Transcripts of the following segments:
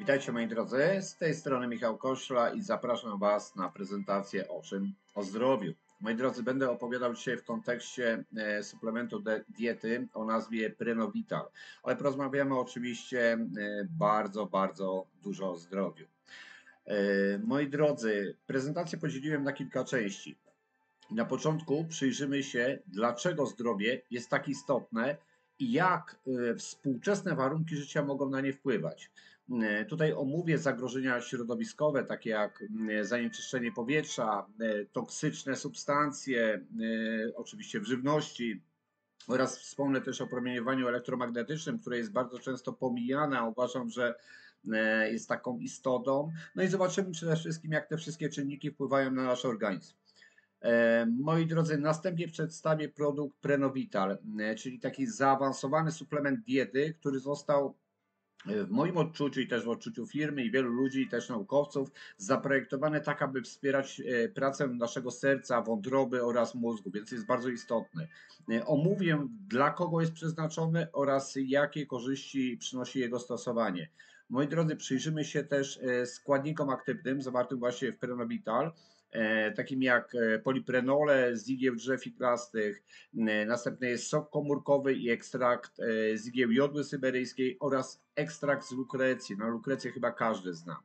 Witajcie moi drodzy, z tej strony Michał Koszla i zapraszam Was na prezentację o czym? O zdrowiu. Moi drodzy, będę opowiadał dzisiaj w kontekście e, suplementu diety o nazwie Prenovital, ale porozmawiamy oczywiście e, bardzo, bardzo dużo o zdrowiu. E, moi drodzy, prezentację podzieliłem na kilka części. Na początku przyjrzymy się, dlaczego zdrowie jest tak istotne i jak współczesne warunki życia mogą na nie wpływać. E, tutaj omówię zagrożenia środowiskowe, takie jak e, zanieczyszczenie powietrza, e, toksyczne substancje, oczywiście w żywności, oraz wspomnę też o promieniowaniu elektromagnetycznym, które jest bardzo często pomijane, uważam, że jest taką istotą. No i zobaczymy przede wszystkim, jak te wszystkie czynniki wpływają na nasz organizm. Moi drodzy, następnie przedstawię produkt Prenovital, czyli taki zaawansowany suplement diety, który został w moim odczuciu i też w odczuciu firmy i wielu ludzi, i też naukowców, zaprojektowane tak, aby wspierać e, pracę naszego serca, wątroby oraz mózgu, więc jest bardzo istotny. E, omówię, dla kogo jest przeznaczony oraz jakie korzyści przynosi jego stosowanie. Moi drodzy, przyjrzymy się też e, składnikom aktywnym zawartym właśnie w Prenovital, E, takim jak e, poliprenole z igieł drzew iglastych, e, następny jest sok komórkowy i ekstrakt z igieł jodły syberyjskiej oraz ekstrakt z lukrecji. No lukrecję chyba każdy zna.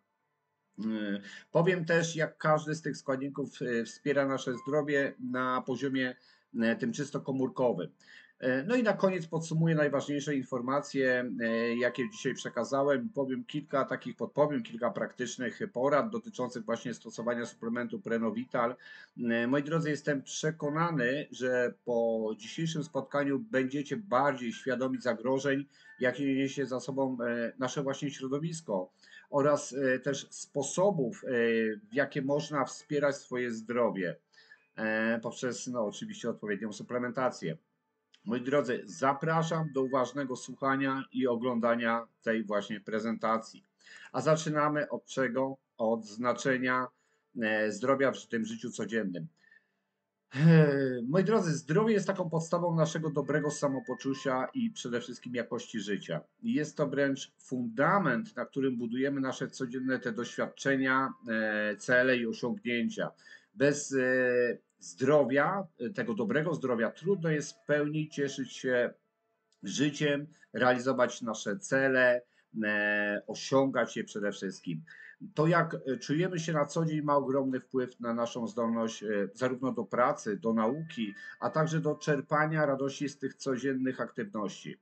Powiem też, jak każdy z tych składników wspiera nasze zdrowie na poziomie tym czysto komórkowym. E, no i na koniec podsumuję najważniejsze informacje, e, jakie dzisiaj przekazałem. Powiem kilka takich, podpowiem kilka praktycznych porad dotyczących właśnie stosowania suplementu Prenovital. E, moi drodzy, jestem przekonany, że po dzisiejszym spotkaniu będziecie bardziej świadomi zagrożeń, jakie niesie za sobą nasze właśnie środowisko oraz też sposobów, w jakie można wspierać swoje zdrowie poprzez no, oczywiście odpowiednią suplementację. Moi drodzy, zapraszam do uważnego słuchania i oglądania tej właśnie prezentacji. A zaczynamy od czego? Od znaczenia e, zdrowia w tym życiu codziennym. E, moi drodzy, zdrowie jest taką podstawą naszego dobrego samopoczucia i przede wszystkim jakości życia. Jest to wręcz fundament, na którym budujemy nasze codzienne te doświadczenia, e, cele i osiągnięcia. Bez zdrowia, tego dobrego zdrowia, trudno jest w pełni cieszyć się życiem, realizować nasze cele, e, osiągać je przede wszystkim. To, jak czujemy się na co dzień, ma ogromny wpływ na naszą zdolność e, zarówno do pracy, do nauki, a także do czerpania radości z tych codziennych aktywności.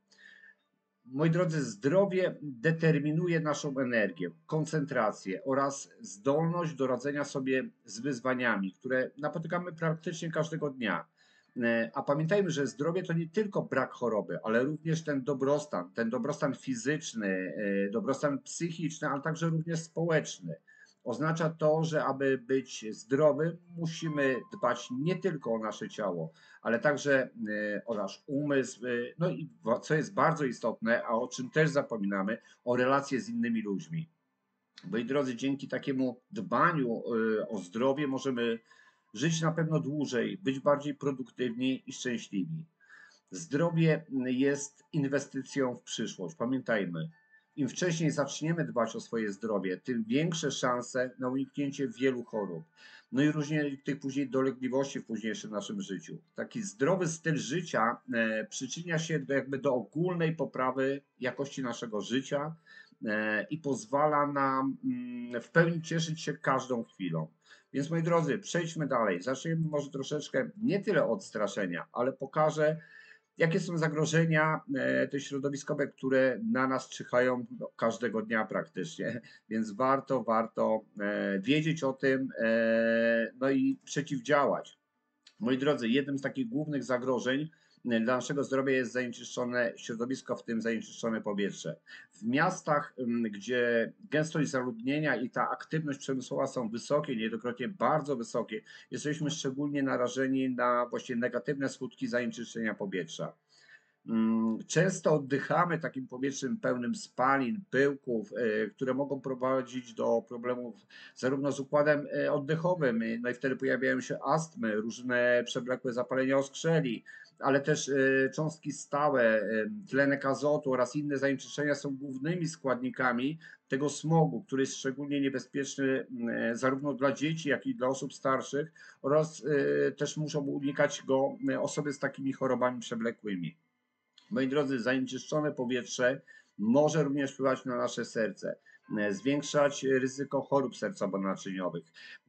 Moi drodzy, zdrowie determinuje naszą energię, koncentrację oraz zdolność do radzenia sobie z wyzwaniami, które napotykamy praktycznie każdego dnia. E, a pamiętajmy, że zdrowie to nie tylko brak choroby, ale również ten dobrostan, ten dobrostan fizyczny, e, dobrostan psychiczny, ale także również społeczny. Oznacza to, że aby być zdrowym, musimy dbać nie tylko o nasze ciało, ale także e, o nasz umysł, e, no i co jest bardzo istotne, a o czym też zapominamy, o relacje z innymi ludźmi. Moi drodzy, dzięki takiemu dbaniu e, o zdrowie możemy żyć na pewno dłużej, być bardziej produktywni i szczęśliwi. Zdrowie jest inwestycją w przyszłość. Pamiętajmy, im wcześniej zaczniemy dbać o swoje zdrowie, tym większe szanse na uniknięcie wielu chorób. No i różnych tych później dolegliwości w późniejszym naszym życiu. Taki zdrowy styl życia e, przyczynia się do, jakby do ogólnej poprawy jakości naszego życia e, i pozwala nam mm, w pełni cieszyć się każdą chwilą. Więc moi drodzy, przejdźmy dalej. Zaczniemy może troszeczkę nie tyle od straszenia, ale pokażę, Jakie są zagrożenia e, te środowiskowe, które na nas czyhają no, każdego dnia praktycznie, więc warto, warto e, wiedzieć o tym, e, no i przeciwdziałać. Moi drodzy, jednym z takich głównych zagrożeń dla naszego zdrowia jest zanieczyszczone środowisko, w tym zanieczyszczone powietrze. W miastach, gdzie gęstość zaludnienia i ta aktywność przemysłowa są wysokie, niejednokrotnie bardzo wysokie, jesteśmy szczególnie narażeni na właśnie negatywne skutki zanieczyszczenia powietrza. Często oddychamy takim powietrzem pełnym spalin, pyłków, e, które mogą prowadzić do problemów zarówno z układem e, oddechowym, no i wtedy pojawiają się astmy, różne przewlekłe zapalenia oskrzeli, ale też e, cząstki stałe, e, tlenek azotu oraz inne zanieczyszczenia są głównymi składnikami tego smogu, który jest szczególnie niebezpieczny e, zarówno dla dzieci, jak i dla osób starszych oraz też muszą unikać go osoby z takimi chorobami przewlekłymi. Moi drodzy, zanieczyszczone powietrze może również wpływać na nasze serce, zwiększać ryzyko chorób sercowo-naczyniowych,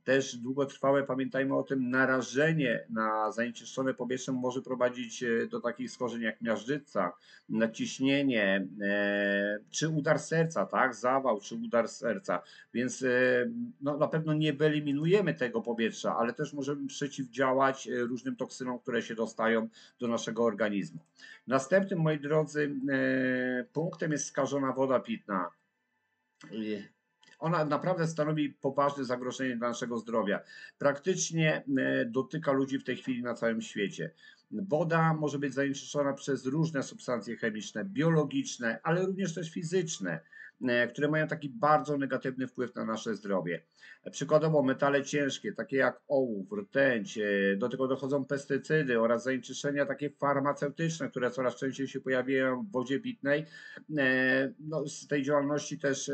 też długotrwałe, pamiętajmy o tym, narażenie na zanieczyszczone powietrze może prowadzić e, do takich schorzeń jak miażdżyca, naciśnienie, e, czy udar serca, tak, zawał, czy udar serca. Więc e, no, na pewno nie wyeliminujemy tego powietrza, ale też możemy przeciwdziałać różnym toksynom, które się dostają do naszego organizmu. Następnym, moi drodzy, punktem jest skażona woda pitna ona naprawdę stanowi poważne zagrożenie dla naszego zdrowia. Praktycznie e, dotyka ludzi w tej chwili na całym świecie. Woda może być zanieczyszczona przez różne substancje chemiczne, biologiczne, ale również też fizyczne. E, które mają taki bardzo negatywny wpływ na nasze zdrowie. Przykładowo metale ciężkie, takie jak ołów, rtęć, do tego dochodzą pestycydy oraz zanieczyszczenia takie farmaceutyczne, które coraz częściej się pojawiają w wodzie pitnej. E, no, z tej działalności też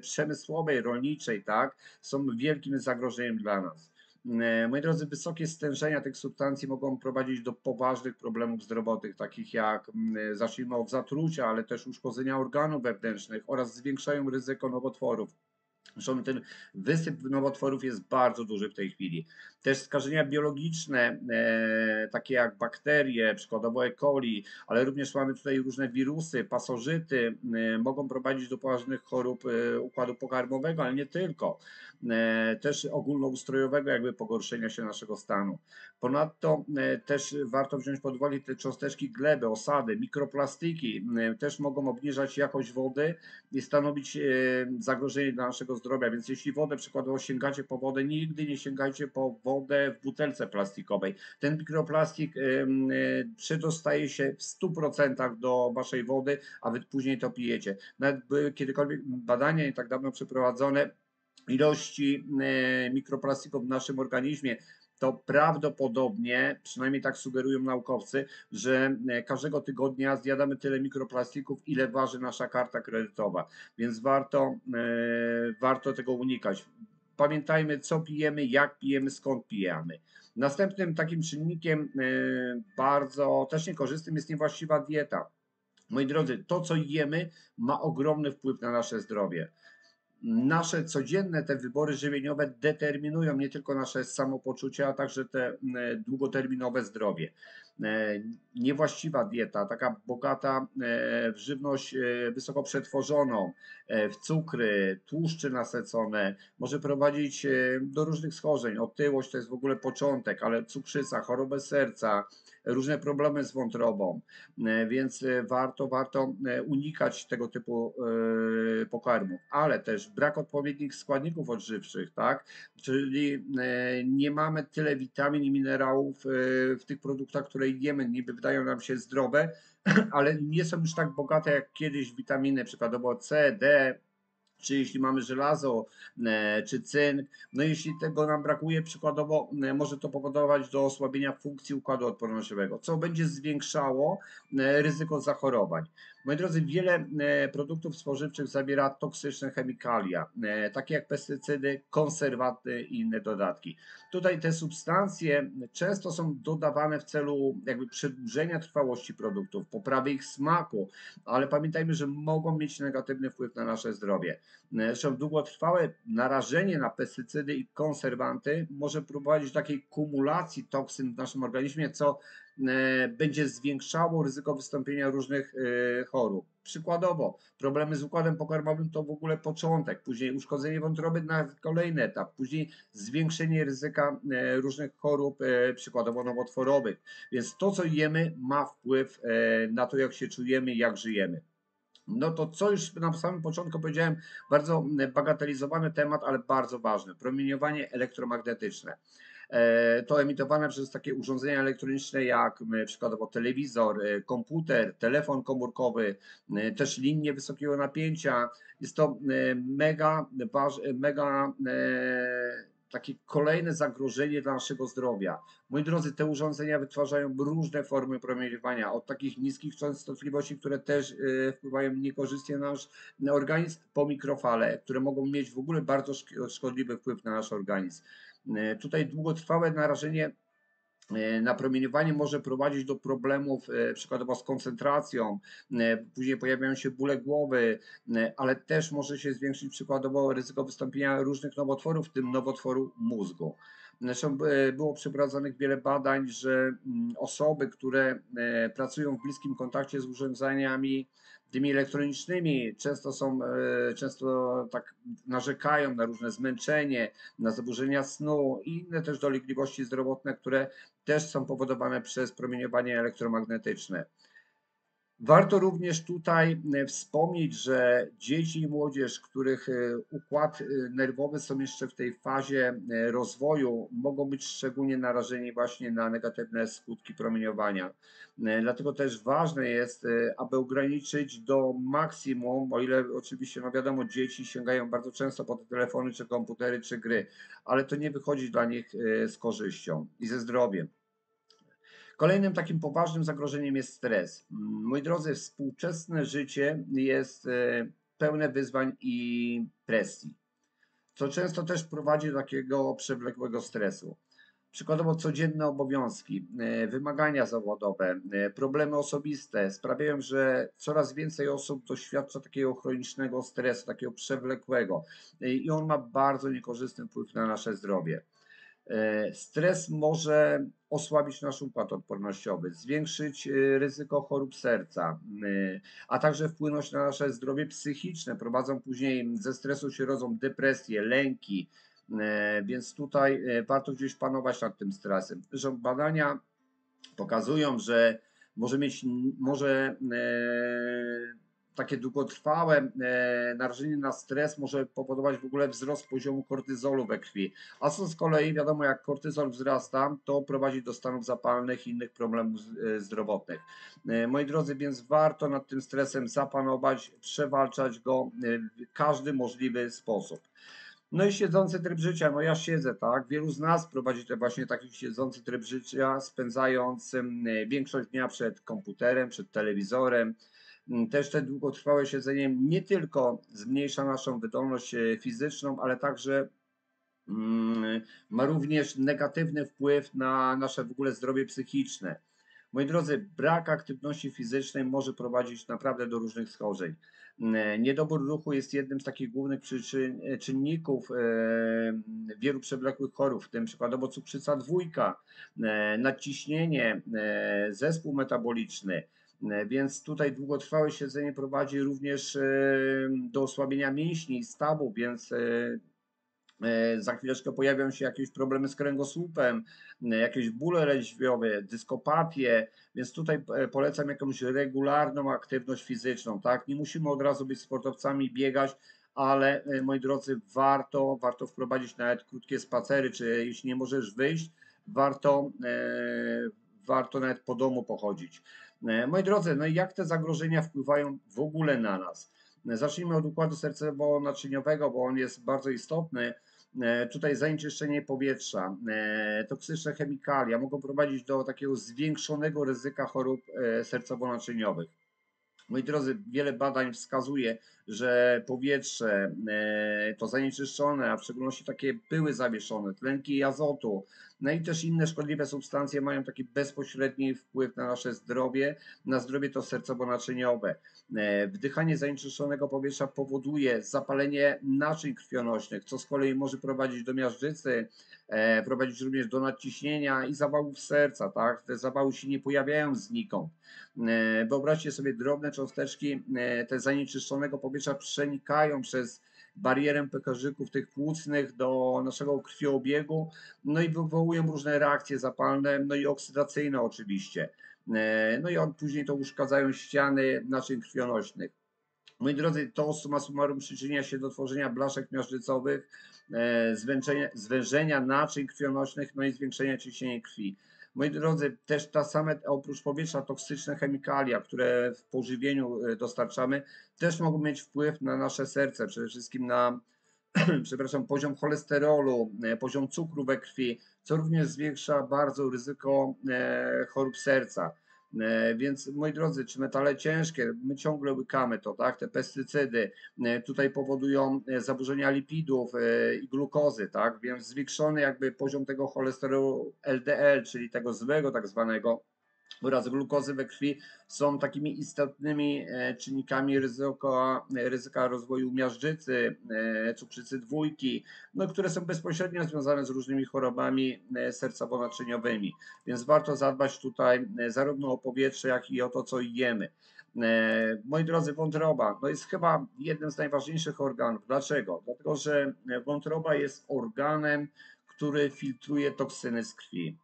przemysłowej, rolniczej, tak, są wielkim zagrożeniem dla nas. E, moi drodzy, wysokie stężenia tych substancji mogą prowadzić do poważnych problemów zdrowotnych, takich jak, mm, zacznijmy od zatrucia, ale też uszkodzenia organów wewnętrznych oraz zwiększają ryzyko nowotworów. Zresztą ten wysyp nowotworów jest bardzo duży w tej chwili. Też skażenia biologiczne, e, takie jak bakterie, przykładowo E. coli, ale również mamy tutaj różne wirusy, pasożyty, e, mogą prowadzić do poważnych chorób e, układu pokarmowego, ale nie tylko. E, też ogólnoustrojowego jakby pogorszenia się naszego stanu. Ponadto e, też warto wziąć pod uwagę te cząsteczki gleby, osady, mikroplastiki, e, też mogą obniżać jakość wody i stanowić zagrożenie dla naszego zdrowia, więc jeśli wodę przykładowo sięgacie po wodę, nigdy nie sięgajcie po wodę w butelce plastikowej. Ten mikroplastik przedostaje się w 100% do waszej wody, a wy później to pijecie. Nawet były kiedykolwiek badania nie tak dawno przeprowadzone, ilości e, mikroplastików w naszym organizmie, to prawdopodobnie, przynajmniej tak sugerują naukowcy, że e, każdego tygodnia zjadamy tyle mikroplastików, ile waży nasza karta kredytowa. Więc warto, e, warto tego unikać. Pamiętajmy, co pijemy, jak pijemy, skąd pijemy. Następnym takim czynnikiem bardzo też niekorzystnym jest niewłaściwa dieta. Moi drodzy, to co jemy ma ogromny wpływ na nasze zdrowie nasze codzienne te wybory żywieniowe determinują nie tylko nasze samopoczucie, a także te długoterminowe zdrowie. E, niewłaściwa dieta, taka bogata e, w żywność e, wysoko przetworzoną, w cukry, tłuszcze nasycone, może prowadzić do różnych schorzeń. Otyłość to jest w ogóle początek, ale cukrzyca, chorobę serca, różne problemy z wątrobą, więc warto, warto unikać tego typu pokarmów, ale też brak odpowiednich składników odżywczych, tak? Czyli nie mamy tyle witamin i minerałów w tych produktach, które jemy, niby wydają nam się zdrowe, ale nie są już tak bogate jak kiedyś witaminy, przykładowo C, D, czy jeśli mamy żelazo, e, czy cynk, no jeśli tego nam brakuje, przykładowo e, może to powodować do osłabienia funkcji układu odpornościowego, co będzie zwiększało e, ryzyko zachorowań. Moi drodzy, wiele produktów spożywczych zawiera toksyczne chemikalia, takie jak pestycydy, konserwaty i inne dodatki. Tutaj te substancje często są dodawane w celu jakby przedłużenia trwałości produktów, poprawy ich smaku, ale pamiętajmy, że mogą mieć negatywny wpływ na nasze zdrowie. Zresztą długotrwałe narażenie na pestycydy i konserwanty może prowadzić do takiej kumulacji toksyn w naszym organizmie, co e, będzie zwiększało ryzyko wystąpienia różnych e, chorób. Przykładowo, problemy z układem pokarmowym to w ogóle początek, później uszkodzenie wątroby na kolejny etap, później zwiększenie ryzyka e, różnych chorób, przykładowo nowotworowych. Więc to, co jemy, ma wpływ na to, jak się czujemy, jak żyjemy. No to co już na samym początku powiedziałem, bardzo bagatelizowany temat, ale bardzo ważny. Promieniowanie elektromagnetyczne. E, to emitowane przez takie urządzenia elektroniczne jak przykładowo telewizor, e, komputer, telefon komórkowy, e, też linie wysokiego napięcia. Jest to mega, mega takie kolejne zagrożenie dla naszego zdrowia. Moi drodzy, te urządzenia wytwarzają różne formy promieniowania, od takich niskich częstotliwości, które też e, wpływają niekorzystnie na nasz na organizm, po mikrofale, które mogą mieć w ogóle bardzo szkodliwy wpływ na nasz organizm. E, tutaj długotrwałe narażenie E, napromieniowanie może prowadzić do problemów e, przykładowo z koncentracją, później pojawiają się bóle głowy, ale też może się zwiększyć przykładowo ryzyko wystąpienia różnych nowotworów, w tym nowotworu mózgu. Zresztą było przeprowadzonych wiele badań, że mm, osoby, które pracują w bliskim kontakcie z urządzeniami tymi elektronicznymi często są, e, często tak narzekają na różne zmęczenie, na zaburzenia snu i inne też dolegliwości zdrowotne, które też są powodowane przez promieniowanie elektromagnetyczne. Warto również tutaj e, wspomnieć, że dzieci i młodzież, których e, układ e, nerwowy są jeszcze w tej fazie rozwoju, mogą być szczególnie narażeni właśnie na negatywne skutki promieniowania. Dlatego też ważne jest, aby ograniczyć do maksimum, o ile oczywiście, no wiadomo, dzieci sięgają bardzo często po te telefony, czy komputery, czy gry, ale to nie wychodzi dla nich z korzyścią i ze zdrowiem. Kolejnym takim poważnym zagrożeniem jest stres. Moi drodzy, współczesne życie jest e, pełne wyzwań i presji, co często też prowadzi do takiego przewlekłego stresu. Przykładowo codzienne obowiązki, e, wymagania zawodowe, e, problemy osobiste sprawiają, że coraz więcej osób doświadcza takiego chronicznego stresu, takiego przewlekłego i on ma bardzo niekorzystny wpływ na nasze zdrowie. E, stres może osłabić nasz układ odpornościowy, zwiększyć e, ryzyko chorób serca, e, a także wpłynąć na nasze zdrowie psychiczne. Prowadzą później ze stresu się rodzą depresje, lęki, więc tutaj warto gdzieś panować nad tym stresem. Badania pokazują, że może mieć, może takie długotrwałe e, narażenie na stres może powodować w ogóle wzrost poziomu kortyzolu we krwi. A co z kolei wiadomo, jak kortyzol wzrasta, to prowadzi do stanów zapalnych i innych problemów e, zdrowotnych. E, moi drodzy, więc warto nad tym stresem zapanować, przewalczać go w każdy możliwy sposób. No i siedzący tryb życia, no ja siedzę, tak? Wielu z nas prowadzi te właśnie taki siedzący tryb życia, spędzając większość dnia przed komputerem, przed telewizorem, też te długotrwałe siedzenie nie tylko zmniejsza naszą wydolność e, fizyczną, ale także mm, ma również negatywny wpływ na nasze w ogóle zdrowie psychiczne. Moi drodzy, brak aktywności fizycznej może prowadzić naprawdę do różnych schorzeń. Mm, niedobór ruchu jest jednym z takich głównych przyczyn, e, czynników e, wielu przewlekłych chorób, w tym przykładowo cukrzyca dwójka, nadciśnienie, zespół metaboliczny, E, więc tutaj długotrwałe siedzenie prowadzi również e, do osłabienia mięśni i stawu, więc e, za chwileczkę pojawią się jakieś problemy z kręgosłupem, jakieś bóle lędźwiowe, dyskopatie, więc tutaj polecam jakąś regularną aktywność fizyczną, tak? Nie musimy od razu być sportowcami, biegać, ale moi drodzy, warto, warto wprowadzić nawet krótkie spacery, czy jeśli nie możesz wyjść, warto, warto nawet po domu pochodzić. E, moi drodzy, no i jak te zagrożenia wpływają w ogóle na nas? E, zacznijmy od układu sercowo-naczyniowego, bo on jest bardzo istotny. E, tutaj zanieczyszczenie powietrza, toksyczne chemikalia mogą prowadzić do takiego zwiększonego ryzyka chorób sercowo-naczyniowych. Moi drodzy, wiele badań wskazuje, że powietrze to zanieczyszczone, a w szczególności takie pyły zawieszone, tlenki azotu, no i też inne szkodliwe substancje mają taki bezpośredni wpływ na nasze zdrowie, na zdrowie to sercowo-naczyniowe. E, wdychanie zanieczyszczonego powietrza powoduje zapalenie naczyń krwionośnych, co z kolei może prowadzić do miażdżycy, e, prowadzić również do nadciśnienia i zawałów serca. Tak? Te zawały się nie pojawiają znikąd. E, wyobraźcie sobie drobne cząsteczki te zanieczyszczonego powietrza przenikają przez barierę pekażyków tych płucnych do naszego krwioobiegu, no i wywołują różne reakcje zapalne, no i oksydacyjne oczywiście. E, no i on, później to uszkadzają ściany naczyń krwionośnych. Moi drodzy, to summa summarum przyczynia się do tworzenia blaszek miażdżycowych, e, zwężenia naczyń krwionośnych, no i zwiększenia ciśnienia krwi. Moi drodzy, też ta same, oprócz powietrza, toksyczne chemikalia, które w pożywieniu e, dostarczamy, też mogą mieć wpływ na nasze serce, przede wszystkim na przepraszam, poziom cholesterolu, e, poziom cukru we krwi, co również zwiększa bardzo ryzyko e, chorób serca. E, więc moi drodzy, czy metale ciężkie, my ciągle łykamy to, tak? Te pestycydy tutaj powodują zaburzenia lipidów i glukozy, tak? Więc zwiększony jakby poziom tego cholesterolu LDL, czyli tego złego tak zwanego, oraz glukozy we krwi są takimi istotnymi e, czynnikami ryzyka, ryzyka rozwoju miażdżycy, e, cukrzycy dwójki, no, które są bezpośrednio związane z różnymi chorobami e, sercowo-naczyniowymi. Więc warto zadbać tutaj zarówno o powietrze, jak i o to, co jemy. Moi drodzy, wątroba no jest chyba jednym z najważniejszych organów. Dlaczego? Dlatego, że wątroba jest organem, który filtruje toksyny z krwi.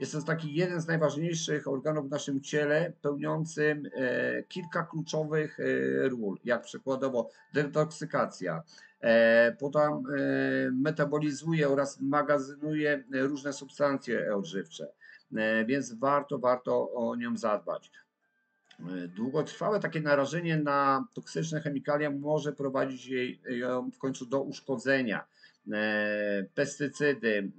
Jest to taki jeden z najważniejszych organów w naszym ciele, pełniącym e, kilka kluczowych e, ról, jak przykładowo detoksykacja, e, potem metabolizuje oraz magazynuje różne substancje odżywcze, więc warto, warto o nią zadbać. Długotrwałe takie narażenie na toksyczne chemikalia może prowadzić jej, w końcu do uszkodzenia. Pestycydy,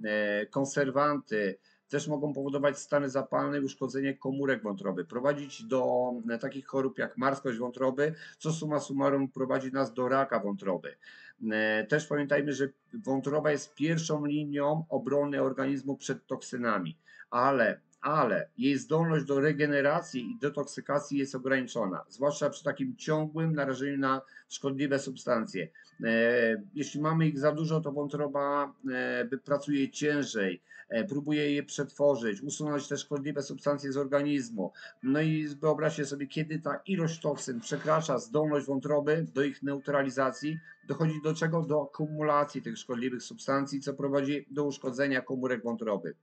konserwanty, też mogą powodować stany zapalne i uszkodzenie komórek wątroby, prowadzić do e, takich chorób jak marskość wątroby, co suma summarum prowadzi nas do raka wątroby. E, też pamiętajmy, że wątroba jest pierwszą linią obrony organizmu przed toksynami, ale ale jej zdolność do regeneracji i detoksykacji jest ograniczona, zwłaszcza przy takim ciągłym narażeniu na szkodliwe substancje. E, jeśli mamy ich za dużo, to wątroba pracuje ciężej, E, próbuje je przetworzyć, usunąć te szkodliwe substancje z organizmu. No i wyobraźcie sobie, kiedy ta ilość toksyn przekracza zdolność wątroby do ich neutralizacji, dochodzi do czego? Do akumulacji tych szkodliwych substancji, co prowadzi do uszkodzenia komórek wątroby.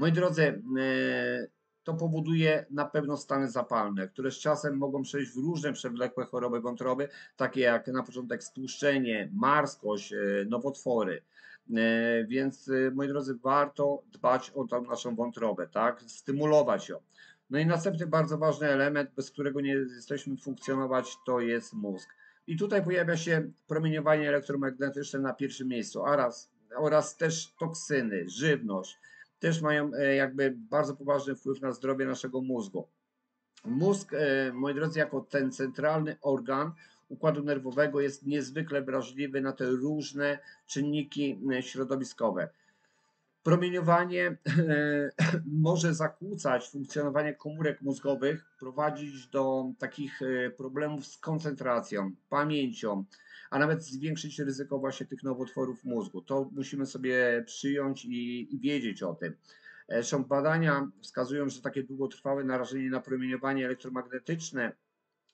Moi drodzy, e, to powoduje na pewno stany zapalne, które z czasem mogą przejść w różne przewlekłe choroby wątroby, takie jak na początek stłuszczenie, marskość, e, nowotwory. E, więc, moi drodzy, warto dbać o tą naszą wątrobę, tak? Stymulować ją. No i następny bardzo ważny element, bez którego nie jesteśmy funkcjonować, to jest mózg. I tutaj pojawia się promieniowanie elektromagnetyczne na pierwszym miejscu oraz, oraz też toksyny, żywność. Też mają e, jakby bardzo poważny wpływ na zdrowie naszego mózgu. Mózg, moi drodzy, jako ten centralny organ układu nerwowego jest niezwykle wrażliwy na te różne czynniki e, środowiskowe. Promieniowanie e, może zakłócać funkcjonowanie komórek mózgowych, prowadzić do takich e, problemów z koncentracją, pamięcią, a nawet zwiększyć ryzyko właśnie tych nowotworów mózgu. To musimy sobie przyjąć i, i wiedzieć o tym. Zresztą badania wskazują, że takie długotrwałe narażenie na promieniowanie elektromagnetyczne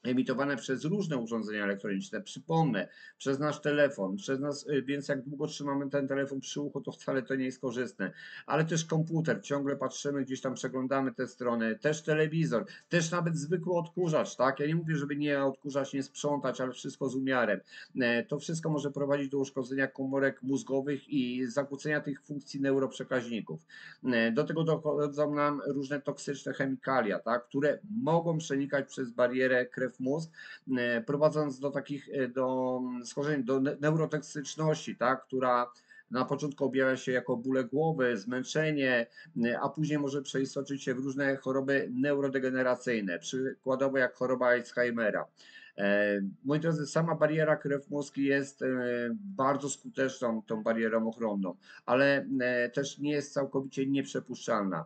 emitowane przez różne urządzenia elektroniczne. Przypomnę, przez nasz telefon, przez nas, y, więc jak długo trzymamy ten telefon przy uchu, to wcale to nie jest korzystne. Ale też komputer, ciągle patrzymy, gdzieś tam przeglądamy te strony, też telewizor, też nawet zwykły odkurzacz, tak? Ja nie mówię, żeby nie odkurzać, nie sprzątać, ale wszystko z umiarem. E, to wszystko może prowadzić do uszkodzenia komórek mózgowych i zakłócenia tych funkcji neuroprzekaźników. E, do tego dochodzą nam różne toksyczne chemikalia, tak? które mogą przenikać przez barierę krew mózg, e, prowadząc do takich, e, do schorzeń, do neurotoksyczności, tak, która na początku objawia się jako bóle głowy, zmęczenie, e, a później może przeistoczyć się w różne choroby neurodegeneracyjne, przykładowo jak choroba Alzheimera. Moi drodzy, sama bariera krew-mózg jest bardzo skuteczną tą barierą ochronną, ale też nie jest całkowicie nieprzepuszczalna.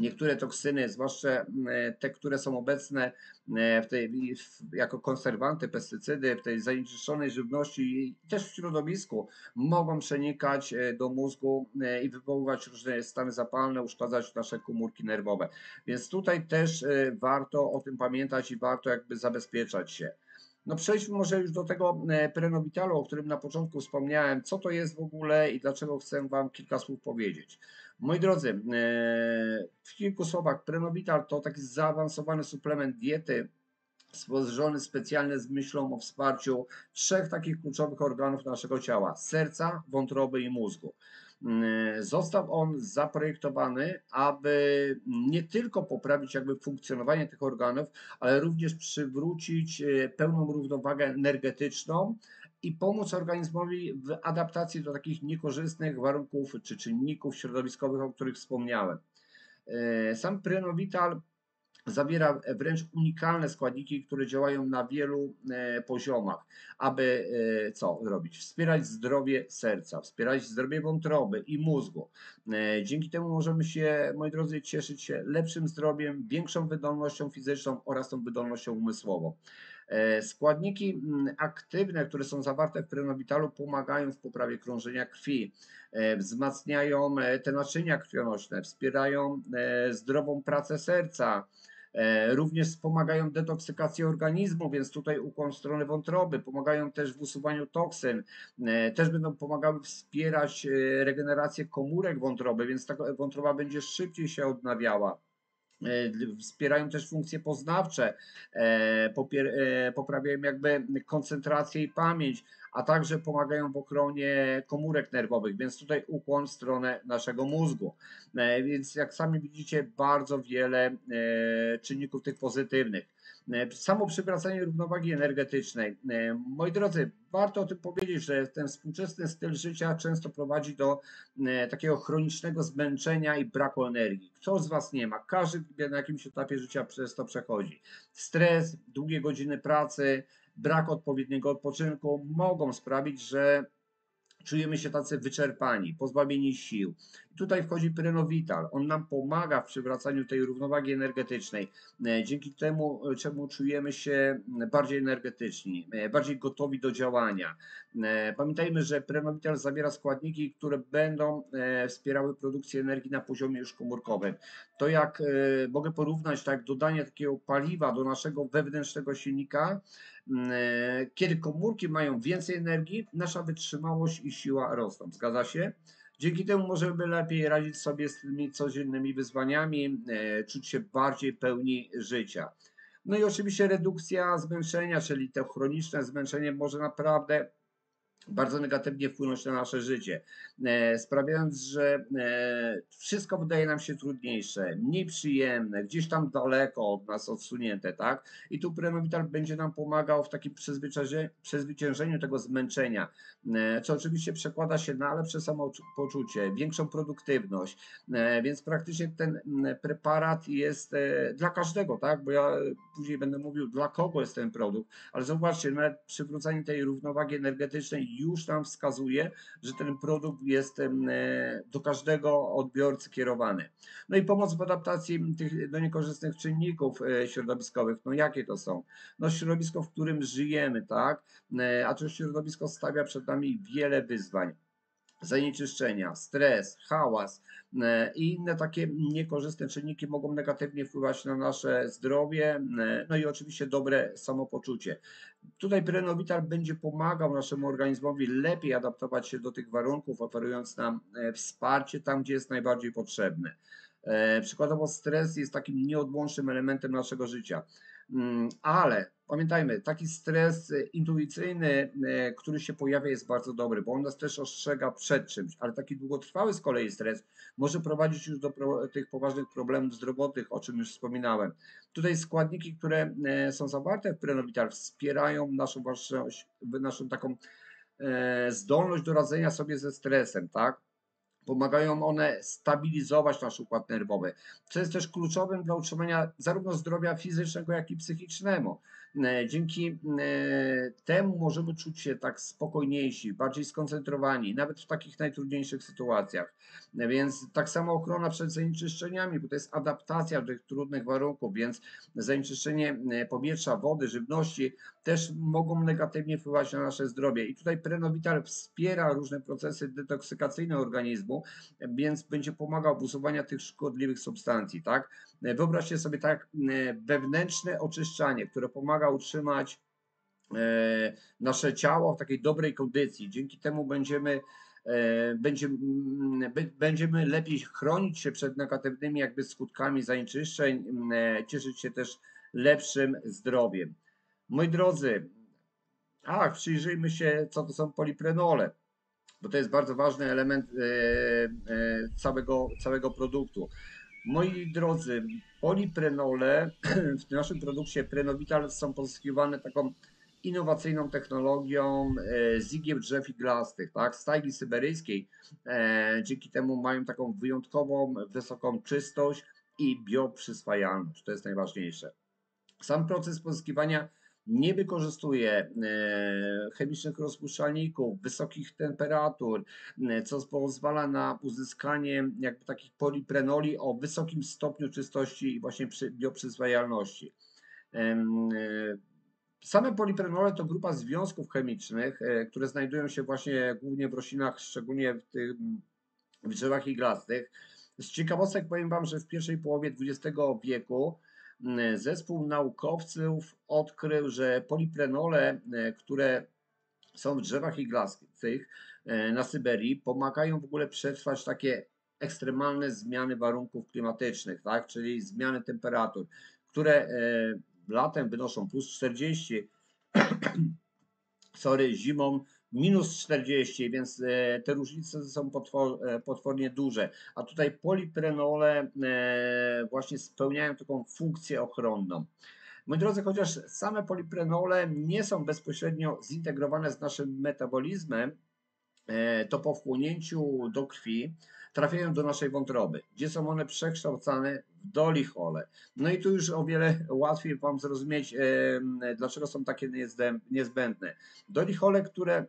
Niektóre toksyny, zwłaszcza e, te, które są obecne e, w tej, jako konserwanty, pestycydy w tej zanieczyszczonej żywności i też w środowisku, mogą przenikać e, do mózgu i wywoływać różne stany zapalne, uszkadzać nasze komórki nerwowe. Więc tutaj też warto o tym pamiętać i warto jakby zabezpieczać się. No przejdźmy może już do tego prenobitalu, o którym na początku wspomniałem, co to jest w ogóle i dlaczego chcę Wam kilka słów powiedzieć. Moi drodzy, e, w kilku słowach, prenovital to taki zaawansowany suplement diety stworzony specjalnie z myślą o wsparciu trzech takich kluczowych organów naszego ciała: serca, wątroby i mózgu. E, został on zaprojektowany, aby nie tylko poprawić jakby funkcjonowanie tych organów, ale również przywrócić e, pełną równowagę energetyczną i pomóc organizmowi w adaptacji do takich niekorzystnych warunków czy czynników środowiskowych, o których wspomniałem. E, sam Prenovital zawiera wręcz unikalne składniki, które działają na wielu e, poziomach, aby e, co robić? Wspierać zdrowie serca, wspierać zdrowie wątroby i mózgu. E, dzięki temu możemy się, moi drodzy, cieszyć się lepszym zdrowiem, większą wydolnością fizyczną oraz tą wydolnością umysłową. Składniki mm, aktywne, które są zawarte w prenowitalu, pomagają w poprawie krążenia krwi, wzmacniają te naczynia krwionośne, wspierają zdrową pracę serca, E, również wspomagają detoksykację organizmu, więc tutaj ukłon w stronę wątroby, pomagają też w usuwaniu toksyn, e, też będą pomagały wspierać e, regenerację komórek wątroby, więc ta wątroba będzie szybciej się odnawiała wspierają też funkcje poznawcze, poprawiają jakby koncentrację i pamięć, a także pomagają w ochronie komórek nerwowych, więc tutaj ukłon w stronę naszego mózgu. E, więc jak sami widzicie, bardzo wiele e, czynników tych pozytywnych. E, samo przywracanie równowagi energetycznej. Moi drodzy, warto o tym powiedzieć, że ten współczesny styl życia często prowadzi do takiego chronicznego zmęczenia i braku energii. Kto z Was nie ma? Każdy na jakimś etapie życia przez to przechodzi. Stres, długie godziny pracy, brak odpowiedniego odpoczynku mogą sprawić, że czujemy się tacy wyczerpani, pozbawieni sił. Tutaj wchodzi Prenovital. On nam pomaga w przywracaniu tej równowagi energetycznej. E, dzięki temu, e, czemu czujemy się bardziej energetyczni, e, bardziej gotowi do działania. Pamiętajmy, że Prenovital zawiera składniki, które będą wspierały produkcję energii na poziomie już komórkowym. To jak mogę porównać, tak dodanie takiego paliwa do naszego wewnętrznego silnika, kiedy komórki mają więcej energii, nasza wytrzymałość i siła rosną. Zgadza się? Dzięki temu możemy lepiej radzić sobie z tymi codziennymi wyzwaniami, e, czuć się bardziej pełni życia. No i oczywiście redukcja zmęczenia, czyli to chroniczne zmęczenie może naprawdę bardzo negatywnie wpłynąć na nasze życie, e, sprawiając, że e, wszystko wydaje nam się trudniejsze, mniej przyjemne, gdzieś tam daleko od nas odsunięte, tak? I tu Prenovital będzie nam pomagał w takim przezwyciężeniu tego zmęczenia, e, co oczywiście przekłada się na lepsze samopoczucie, większą produktywność, więc praktycznie ten preparat jest dla każdego, tak? Bo ja później będę mówił, dla kogo jest ten produkt, ale zobaczcie, nawet przywrócenie tej równowagi energetycznej już nam wskazuje, że ten produkt jest e, do każdego odbiorcy kierowany. No i pomoc w adaptacji tych do niekorzystnych czynników e, środowiskowych. No jakie to są? No środowisko, w którym żyjemy, tak? E, a to środowisko stawia przed nami wiele wyzwań zanieczyszczenia, stres, hałas e, i inne takie niekorzystne czynniki mogą negatywnie wpływać na nasze zdrowie, e, no i oczywiście dobre samopoczucie. Tutaj Prenovital będzie pomagał naszemu organizmowi lepiej adaptować się do tych warunków, oferując nam e, wsparcie tam, gdzie jest najbardziej potrzebne. Przykładowo stres jest takim nieodłącznym elementem naszego życia. Mm, ale pamiętajmy, taki stres e, intuicyjny, e, który się pojawia, jest bardzo dobry, bo on nas też ostrzega przed czymś, ale taki długotrwały z kolei stres może prowadzić już do tych poważnych problemów zdrowotnych, o czym już wspominałem. Tutaj składniki, które e, są zawarte w Prenovital, wspierają naszą, naszą taką zdolność do radzenia sobie ze stresem, tak? Pomagają one stabilizować nasz układ nerwowy, co jest też kluczowym dla utrzymania zarówno zdrowia fizycznego, jak i psychicznego. E, dzięki e, temu możemy czuć się tak spokojniejsi, bardziej skoncentrowani, nawet w takich najtrudniejszych sytuacjach. E, więc tak samo ochrona przed zanieczyszczeniami, bo to jest adaptacja do tych trudnych warunków, więc zanieczyszczenie powietrza, wody, żywności też mogą negatywnie wpływać na nasze zdrowie. I tutaj Prenovital wspiera różne procesy detoksykacyjne organizmu, więc będzie pomagał w usuwaniu tych szkodliwych substancji, tak? Wyobraźcie sobie tak wewnętrzne oczyszczanie, które pomaga utrzymać e, nasze ciało w takiej dobrej kondycji. Dzięki temu będziemy e, będziemy, będziemy lepiej chronić się przed negatywnymi jakby skutkami zanieczyszczeń, e, cieszyć się też lepszym zdrowiem. Moi drodzy, ach, przyjrzyjmy się, co to są poliprenole, bo to jest bardzo ważny element całego, całego produktu. Moi drodzy, poliprenole w naszym produkcie Prenovital są pozyskiwane taką innowacyjną technologią e, z igieł drzew iglastych, tak, z tajgi syberyjskiej. E, dzięki temu mają taką wyjątkową, wysoką czystość i bioprzyswajalność. To jest najważniejsze. Sam proces pozyskiwania nie wykorzystuje e, chemicznych rozpuszczalników, wysokich temperatur, e, co pozwala na uzyskanie jakby takich poliprenoli o wysokim stopniu czystości i właśnie bioprzyzwajalności. E, same poliprenole to grupa związków chemicznych, które znajdują się właśnie głównie w roślinach, szczególnie w tych w drzewach iglastych. Z ciekawostek powiem Wam, że w pierwszej połowie XX wieku zespół naukowców odkrył, że poliprenole, e, które są w drzewach iglastych e, na Syberii, pomagają w ogóle przetrwać takie ekstremalne zmiany warunków klimatycznych, tak? czyli zmiany temperatur, które e, latem wynoszą plus 40, sorry, zimą minus 40, więc e, te różnice są potwor, e, potwornie duże. A tutaj poliprenole e, właśnie spełniają taką funkcję ochronną. Moi drodzy, chociaż same poliprenole nie są bezpośrednio zintegrowane z naszym metabolizmem, to po wchłonięciu do krwi trafiają do naszej wątroby, gdzie są one przekształcane w dolichole. No i tu już o wiele łatwiej Wam zrozumieć, dlaczego są takie niezbędne. Dolichole, które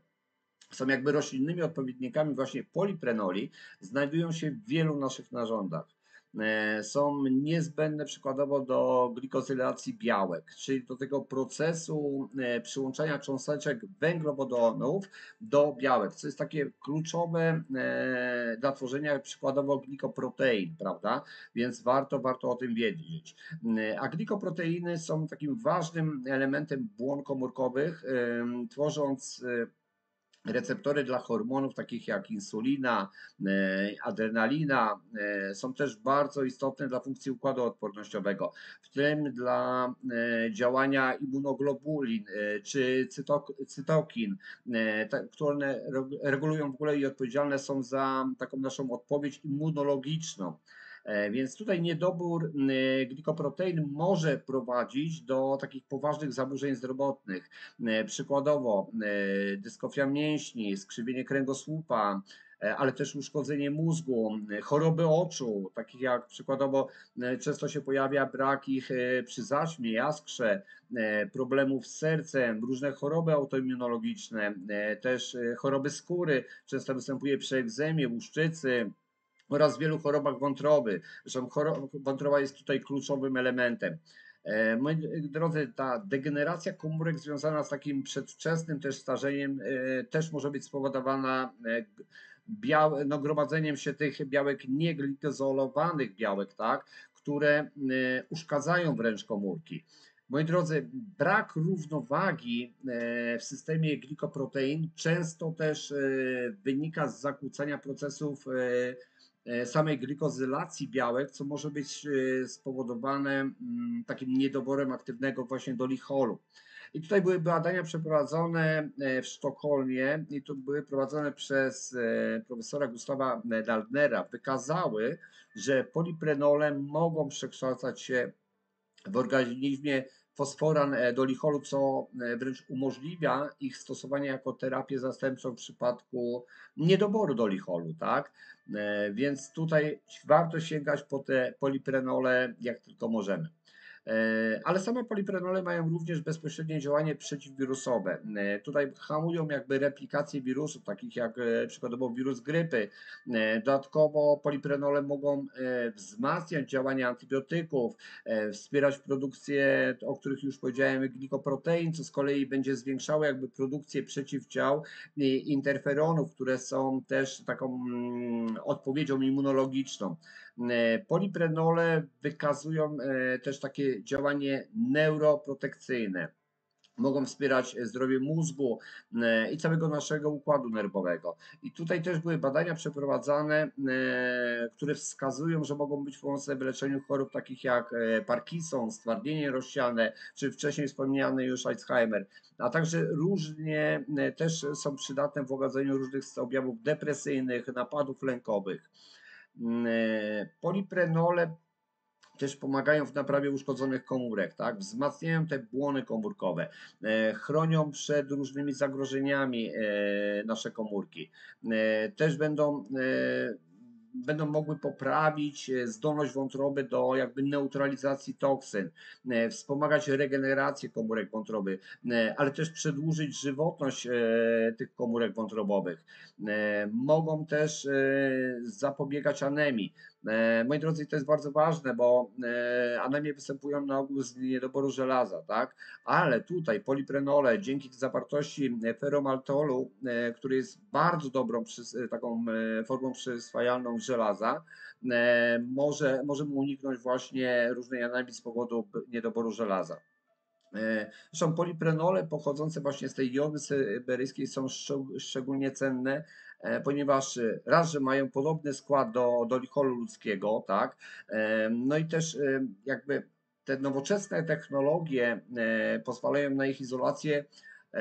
są jakby roślinnymi odpowiednikami właśnie poliprenoli, znajdują się w wielu naszych narządach. E, są niezbędne przykładowo do glikozylacji białek, czyli do tego procesu e, przyłączania cząsteczek węglowodanów do białek, co jest takie kluczowe e, dla tworzenia przykładowo glikoprotein, prawda? Więc warto, warto o tym wiedzieć. A glikoproteiny są takim ważnym elementem błon komórkowych, tworząc Receptory dla hormonów takich jak insulina, e, adrenalina e, są też bardzo istotne dla funkcji układu odpornościowego, w tym dla e, działania immunoglobulin czy cytokin, które regulują w ogóle i odpowiedzialne są za taką naszą odpowiedź immunologiczną. E, więc tutaj niedobór glikoprotein może prowadzić do takich poważnych zaburzeń zdrowotnych. E, przykładowo e, dyskofia mięśni, skrzywienie kręgosłupa, ale też uszkodzenie mózgu, choroby oczu, takich jak przykładowo często się pojawia brak ich przy zaćmie, jaskrze, problemów z sercem, różne choroby autoimmunologiczne, też choroby skóry, często występuje przy egzemie, łuszczycy, oraz wielu chorobach wątroby. Zresztą wątroba jest tutaj kluczowym elementem. E, moi drodzy, ta degeneracja komórek związana z takim przedwczesnym też starzeniem e, też może być spowodowana e, biał, no, gromadzeniem się tych białek nieglikozolowanych białek, tak, które uszkadzają wręcz komórki. Moi drodzy, brak równowagi w systemie glikoprotein często też wynika z zakłócenia procesów samej glikozylacji białek, co może być e, spowodowane mm, takim niedoborem aktywnego właśnie dolicholu. I tutaj były badania przeprowadzone e, w Sztokholmie i to były prowadzone przez profesora Gustawa Daldnera. Wykazały, że poliprenole mogą przekształcać się w organizmie fosforan dolicholu, co wręcz umożliwia ich stosowanie jako terapię zastępczą w przypadku niedoboru dolicholu, tak? E, więc tutaj warto sięgać po te poliprenole jak tylko możemy. E, ale same poliprenole mają również bezpośrednie działanie przeciwwirusowe. E, tutaj hamują jakby replikację wirusów, takich jak przykładowo wirus grypy. Dodatkowo poliprenole mogą wzmacniać działanie antybiotyków, wspierać produkcję, o których już powiedziałem, glikoprotein, co z kolei będzie zwiększało jakby produkcję przeciwciał interferonów, które są też taką mm, odpowiedzią immunologiczną. E, poliprenole wykazują e, też takie działanie neuroprotekcyjne. Mogą wspierać zdrowie mózgu e, i całego naszego układu nerwowego. I tutaj też były badania przeprowadzane, które wskazują, że mogą być pomocne w leczeniu chorób takich jak Parkinson, stwardnienie rozsiane, czy wcześniej wspomniany już Alzheimer, a także różnie też są przydatne w ogadzeniu różnych objawów depresyjnych, napadów lękowych. Mm, e, poliprenole też pomagają w naprawie uszkodzonych komórek, tak? wzmacniają te błony komórkowe, e, chronią przed różnymi zagrożeniami e, nasze komórki. E, też będą będą mogły poprawić zdolność wątroby do jakby neutralizacji toksyn, wspomagać regenerację komórek wątroby, ale też przedłużyć żywotność tych komórek wątrobowych. Mogą też zapobiegać anemii. E, moi drodzy, to jest bardzo ważne, bo e, anemie występują na ogół z niedoboru żelaza, tak? Ale tutaj poliprenole dzięki zawartości feromaltolu, e, który jest bardzo dobrą taką formą przyswajalną żelaza, może, możemy uniknąć właśnie różnej anemii z powodu niedoboru żelaza. Zresztą poliprenole pochodzące właśnie z tej jowy syberyjskiej są szczególnie cenne ponieważ e, raz, że mają podobny skład do, do licholu ludzkiego, tak, e, no i też jakby te nowoczesne technologie pozwalają na ich izolację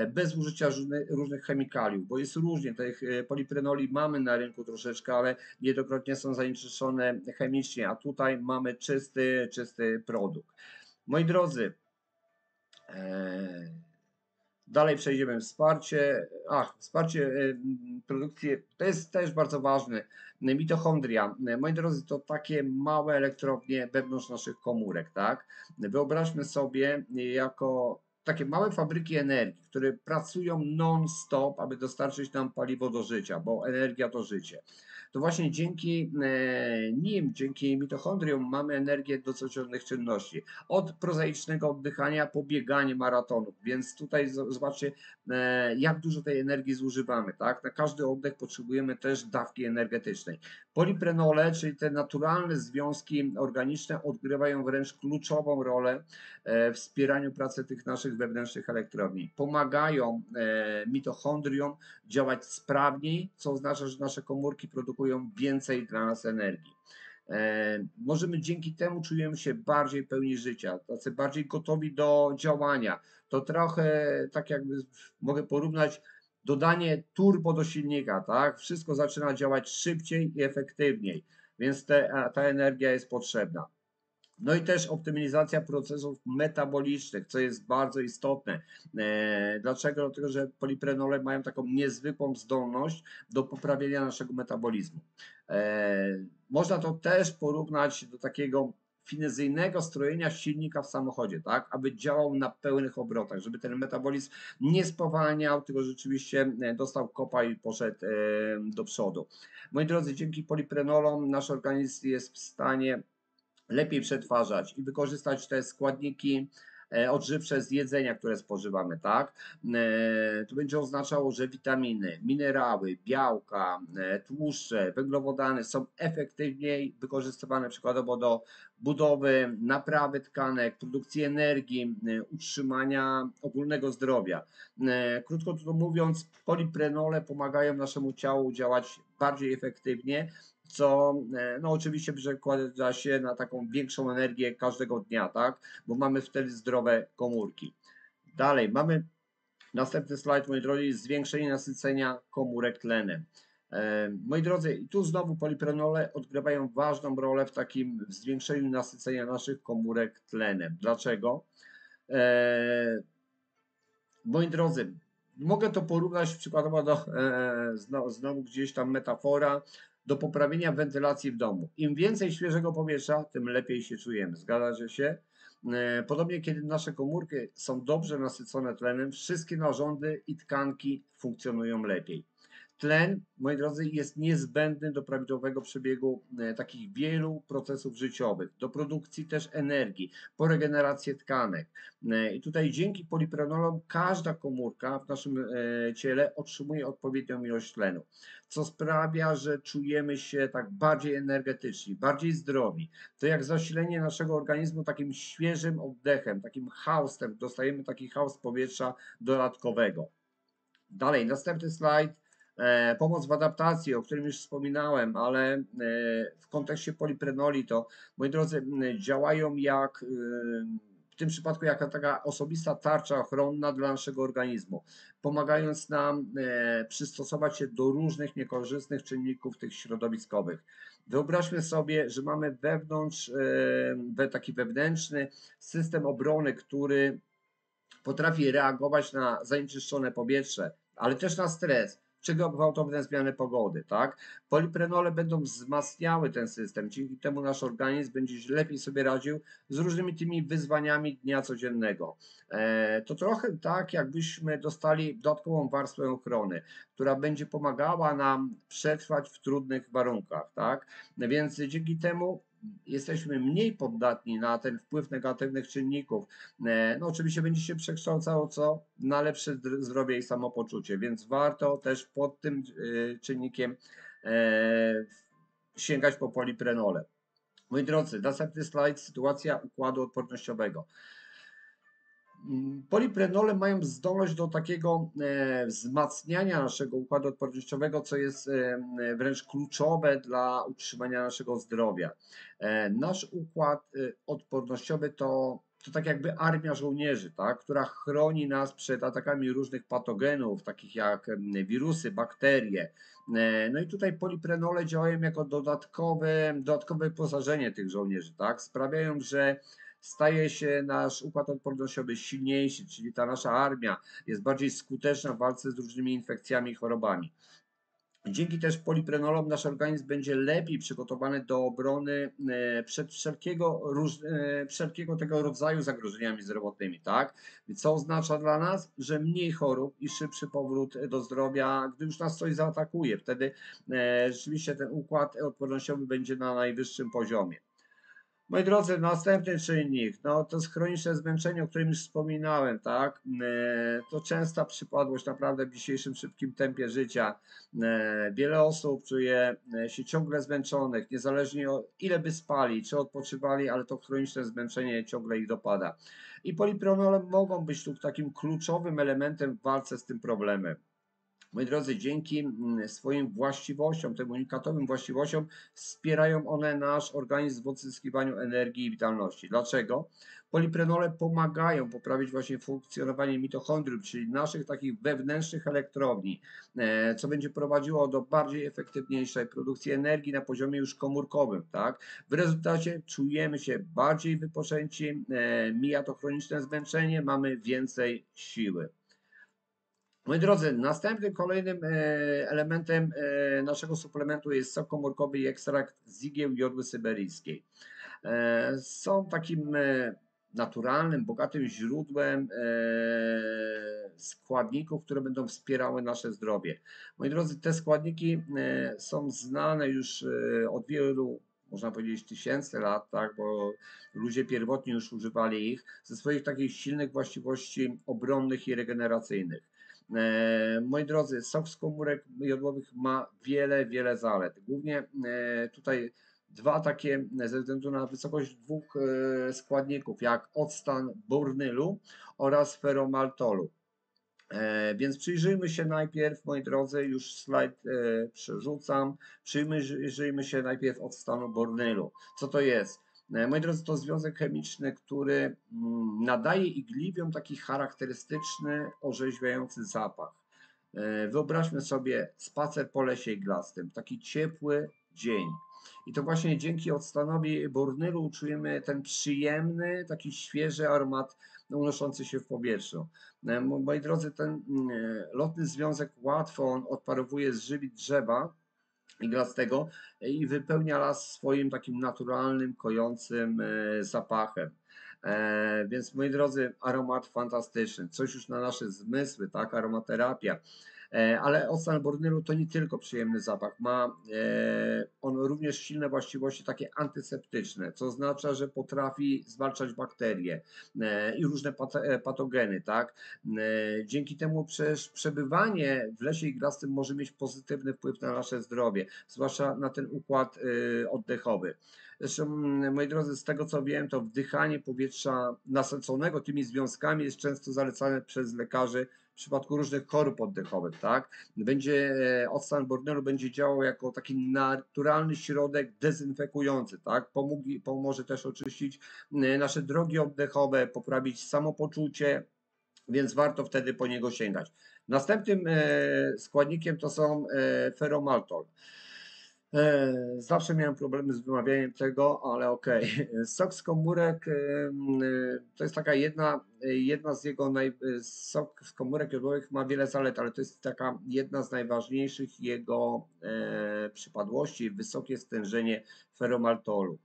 bez użycia różnych chemikaliów, bo jest różnie, tych poliprenoli mamy na rynku troszeczkę, ale niejednokrotnie są zanieczyszczone chemicznie, a tutaj mamy czysty, czysty produkt. Moi drodzy, Dalej przejdziemy wsparcie. Ach, wsparcie y, produkcji to jest też bardzo ważne. Mitochondria. Moi drodzy, to takie małe elektrownie wewnątrz naszych komórek, tak? Wyobraźmy sobie jako takie małe fabryki energii, które pracują non-stop, aby dostarczyć nam paliwo do życia, bo energia to życie to właśnie dzięki e, nim, dzięki mitochondrium mamy energię do codziennych czynności. Od prozaicznego oddychania po bieganie maratonów. Więc tutaj zobaczcie, e, jak dużo tej energii zużywamy. Tak? Na każdy oddech potrzebujemy też dawki energetycznej. Poliprenole, czyli te naturalne związki organiczne, odgrywają wręcz kluczową rolę e, w wspieraniu pracy tych naszych wewnętrznych elektrowni. Pomagają mitochondrium działać sprawniej, co oznacza, że nasze komórki produkują więcej dla nas energii. E, możemy dzięki temu czujemy się bardziej pełni życia, tacy bardziej gotowi do działania. To trochę tak jakby mogę porównać dodanie turbo do silnika, tak? Wszystko zaczyna działać szybciej i efektywniej, więc te, ta energia jest potrzebna. No i też optymalizacja procesów metabolicznych, co jest bardzo istotne. E, dlaczego? Dlatego, że poliprenole mają taką niezwykłą zdolność do poprawienia naszego metabolizmu. E, można to też porównać do takiego finezyjnego strojenia silnika w samochodzie, tak, aby działał na pełnych obrotach, żeby ten metabolizm nie spowalniał, tylko rzeczywiście e, dostał kopa i poszedł do przodu. Moi drodzy, dzięki poliprenolom nasz organizm jest w stanie lepiej przetwarzać i wykorzystać te składniki e, odżywcze z jedzenia, które spożywamy, tak? E, to będzie oznaczało, że witaminy, minerały, białka, e, tłuszcze, węglowodany są efektywniej wykorzystywane przykładowo do budowy, naprawy tkanek, produkcji energii, utrzymania ogólnego zdrowia. Krótko to mówiąc, poliprenole pomagają naszemu ciału działać bardziej efektywnie, co e, no oczywiście przekłada się na taką większą energię każdego dnia, tak? Bo mamy wtedy zdrowe komórki. Dalej, mamy następny slajd, moi drodzy, zwiększenie nasycenia komórek tlenem. E, moi drodzy, tu znowu poliprenole odgrywają ważną rolę w takim zwiększeniu nasycenia naszych komórek tlenem. Dlaczego? E, moi drodzy, mogę to porównać przykładowo do znowu gdzieś tam metafora do poprawienia wentylacji w domu. Im więcej świeżego powietrza, tym lepiej się czujemy. Zgadza się? E, podobnie, kiedy nasze komórki są dobrze nasycone tlenem, wszystkie narządy i tkanki funkcjonują lepiej. Tlen, moi drodzy, jest niezbędny do prawidłowego przebiegu e, takich wielu procesów życiowych, do produkcji też energii, po regenerację tkanek. E, I tutaj dzięki poliprenolom każda komórka w naszym e, ciele otrzymuje odpowiednią ilość tlenu, co sprawia, że czujemy się tak bardziej energetyczni, bardziej zdrowi. To jak zasilenie naszego organizmu takim świeżym oddechem, takim haustem, dostajemy taki haust powietrza dodatkowego. Dalej, następny slajd pomoc w adaptacji, o którym już wspominałem, ale e, w kontekście poliprenoli to, moi drodzy, działają jak e, tym przypadku jaka taka osobista tarcza ochronna dla naszego organizmu, pomagając nam e, przystosować się do różnych niekorzystnych czynników tych środowiskowych. Wyobraźmy sobie, że mamy wewnątrz e, taki wewnętrzny system obrony, który potrafi reagować na zanieczyszczone powietrze, ale też na stres czy gwałtowne zmiany pogody, tak? Poliprenole będą wzmacniały ten system, dzięki temu nasz organizm będzie lepiej sobie radził z różnymi tymi wyzwaniami dnia codziennego. E, to trochę tak, jakbyśmy dostali dodatkową warstwę ochrony, która będzie pomagała nam przetrwać w trudnych warunkach, tak? Więc dzięki temu jesteśmy mniej poddatni na ten wpływ negatywnych czynników. E, no oczywiście będzie się przekształcało co na lepsze zdrowie i samopoczucie, więc warto też pod tym e, czynnikiem e, sięgać po poliprenole. Moi drodzy, następny slajd, sytuacja układu odpornościowego. Poliprenole mają zdolność do takiego e, wzmacniania naszego układu odpornościowego, co jest e, wręcz kluczowe dla utrzymania naszego zdrowia. E, nasz układ odpornościowy to, to tak jakby armia żołnierzy, tak, która chroni nas przed atakami różnych patogenów, takich jak wirusy, bakterie. No i tutaj poliprenole działają jako dodatkowe, dodatkowe wyposażenie tych żołnierzy, tak, sprawiają, że staje się nasz układ odpornościowy silniejszy, czyli ta nasza armia jest bardziej skuteczna w walce z różnymi infekcjami i chorobami. Dzięki też poliprenolom nasz organizm będzie lepiej przygotowany do obrony e, przed wszelkiego, róż, e, wszelkiego tego rodzaju zagrożeniami zdrowotnymi, tak? Co oznacza dla nas, że mniej chorób i szybszy powrót do zdrowia, gdy już nas coś zaatakuje. Wtedy e, rzeczywiście ten układ odpornościowy będzie na najwyższym poziomie. Moi drodzy, następny czynnik, no to jest chroniczne zmęczenie, o którym już wspominałem, tak? E, to częsta przypadłość naprawdę w dzisiejszym szybkim tempie życia. E, wiele osób czuje e, się ciągle zmęczonych, niezależnie o ile by spali, czy odpoczywali, ale to chroniczne zmęczenie ciągle ich dopada. I polipronole mogą być tu takim kluczowym elementem w walce z tym problemem. Moi drodzy, dzięki mm, swoim właściwościom, tym unikatowym właściwościom, wspierają one nasz organizm w odzyskiwaniu energii i witalności. Dlaczego? Poliprenole pomagają poprawić właśnie funkcjonowanie mitochondriów, czyli naszych takich wewnętrznych elektrowni, e, co będzie prowadziło do bardziej efektywniejszej produkcji energii na poziomie już komórkowym. Tak? W rezultacie czujemy się bardziej wypoczęci, e, mija to chroniczne zmęczenie, mamy więcej siły. Moi drodzy, następnym kolejnym e, elementem e, naszego suplementu jest sok komórkowy i ekstrakt z igieł jodły syberyjskiej. E, są takim naturalnym, bogatym źródłem składników, które będą wspierały nasze zdrowie. Moi drodzy, te składniki są znane już od wielu można powiedzieć tysięcy lat, tak, bo ludzie pierwotnie już używali ich ze swoich takich silnych właściwości obronnych i regeneracyjnych. E, moi drodzy, sok z komórek jodłowych ma wiele, wiele zalet. Głównie e, tutaj dwa takie ze względu na wysokość dwóch e, składników, jak octan bornylu oraz feromaltolu. Więc przyjrzyjmy się najpierw, moi drodzy, już slajd przerzucam, przyjrzyjmy się najpierw octanu bornylu. Co to jest? E, moi drodzy, to związek chemiczny, który mm, nadaje igliwiom taki charakterystyczny, orzeźwiający zapach. E, wyobraźmy sobie spacer po lesie iglastym, taki ciepły dzień. I to właśnie dzięki odstanowi bornylu czujemy ten przyjemny, taki świeży aromat unoszący się w powietrzu. E, moi drodzy, ten mm, lotny związek łatwo on odparowuje z żywi drzewa, iglastego i wypełnia las swoim takim naturalnym, kojącym e, zapachem. E, więc moi drodzy, aromat fantastyczny, coś już na nasze zmysły, tak, aromaterapia. E, ale octan bornylu to nie tylko przyjemny zapach, ma e, on również silne właściwości takie antyseptyczne, co oznacza, że potrafi zwalczać bakterie e, i różne patogeny, tak? Dzięki temu przebywanie w lesie iglastym może mieć pozytywny wpływ na nasze zdrowie, zwłaszcza na ten układ oddechowy. Zresztą, moi drodzy, z tego co wiem, to wdychanie powietrza nasyconego tymi związkami jest często zalecane przez lekarzy przypadku różnych chorób oddechowych, tak? Będzie, e, octan bornelu będzie działał jako taki naturalny środek dezynfekujący, tak? Pomógł, pomoże też oczyścić e, nasze drogi oddechowe, poprawić samopoczucie, więc warto wtedy po niego sięgać. Następnym e, składnikiem to są feromaltol. E, zawsze miałem problemy z wymawianiem tego, ale okej. Okay. Sok z komórek e, to jest taka jedna, jedna z jego naj... sok z komórek jodłowych ma wiele zalet, ale to jest taka jedna z najważniejszych jego e, przypadłości, wysokie stężenie feromaltolu.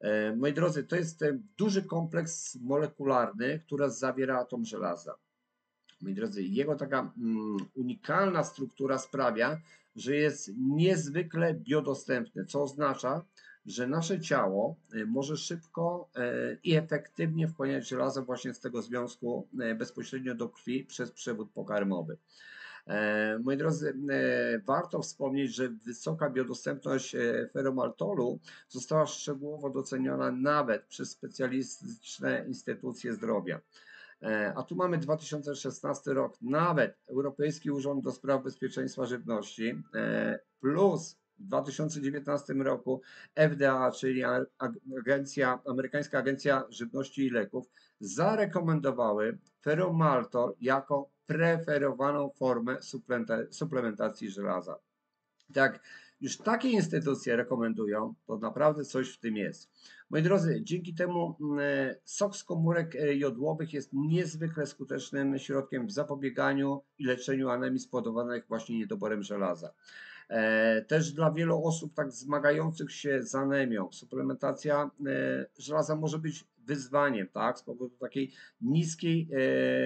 E, moi drodzy, to jest duży kompleks molekularny, który zawiera atom żelaza. Moi drodzy, jego taka unikalna struktura sprawia, że jest niezwykle biodostępny, co oznacza, że nasze ciało e, może szybko e, i efektywnie wchłaniać żelazo właśnie z tego związku e, bezpośrednio do krwi przez przewód pokarmowy. Moi drodzy, warto wspomnieć, że wysoka biodostępność feromaltolu została szczegółowo doceniona nawet przez specjalistyczne instytucje zdrowia. E, a tu mamy 2016 rok, nawet Europejski Urząd do Spraw Bezpieczeństwa Żywności e, plus w 2019 roku FDA, czyli agencja, Amerykańska Agencja Żywności i Leków, zarekomendowały feromaltol jako preferowaną formę suplementacji żelaza. Tak, już takie instytucje rekomendują, to naprawdę coś w tym jest. Moi drodzy, dzięki temu mm, e, sok z komórek e, jodłowych jest niezwykle skutecznym środkiem w zapobieganiu i leczeniu anemii spowodowanych właśnie niedoborem żelaza. E, też dla wielu osób tak zmagających się z anemią, suplementacja żelaza może być wyzwaniem, tak, z powodu takiej niskiej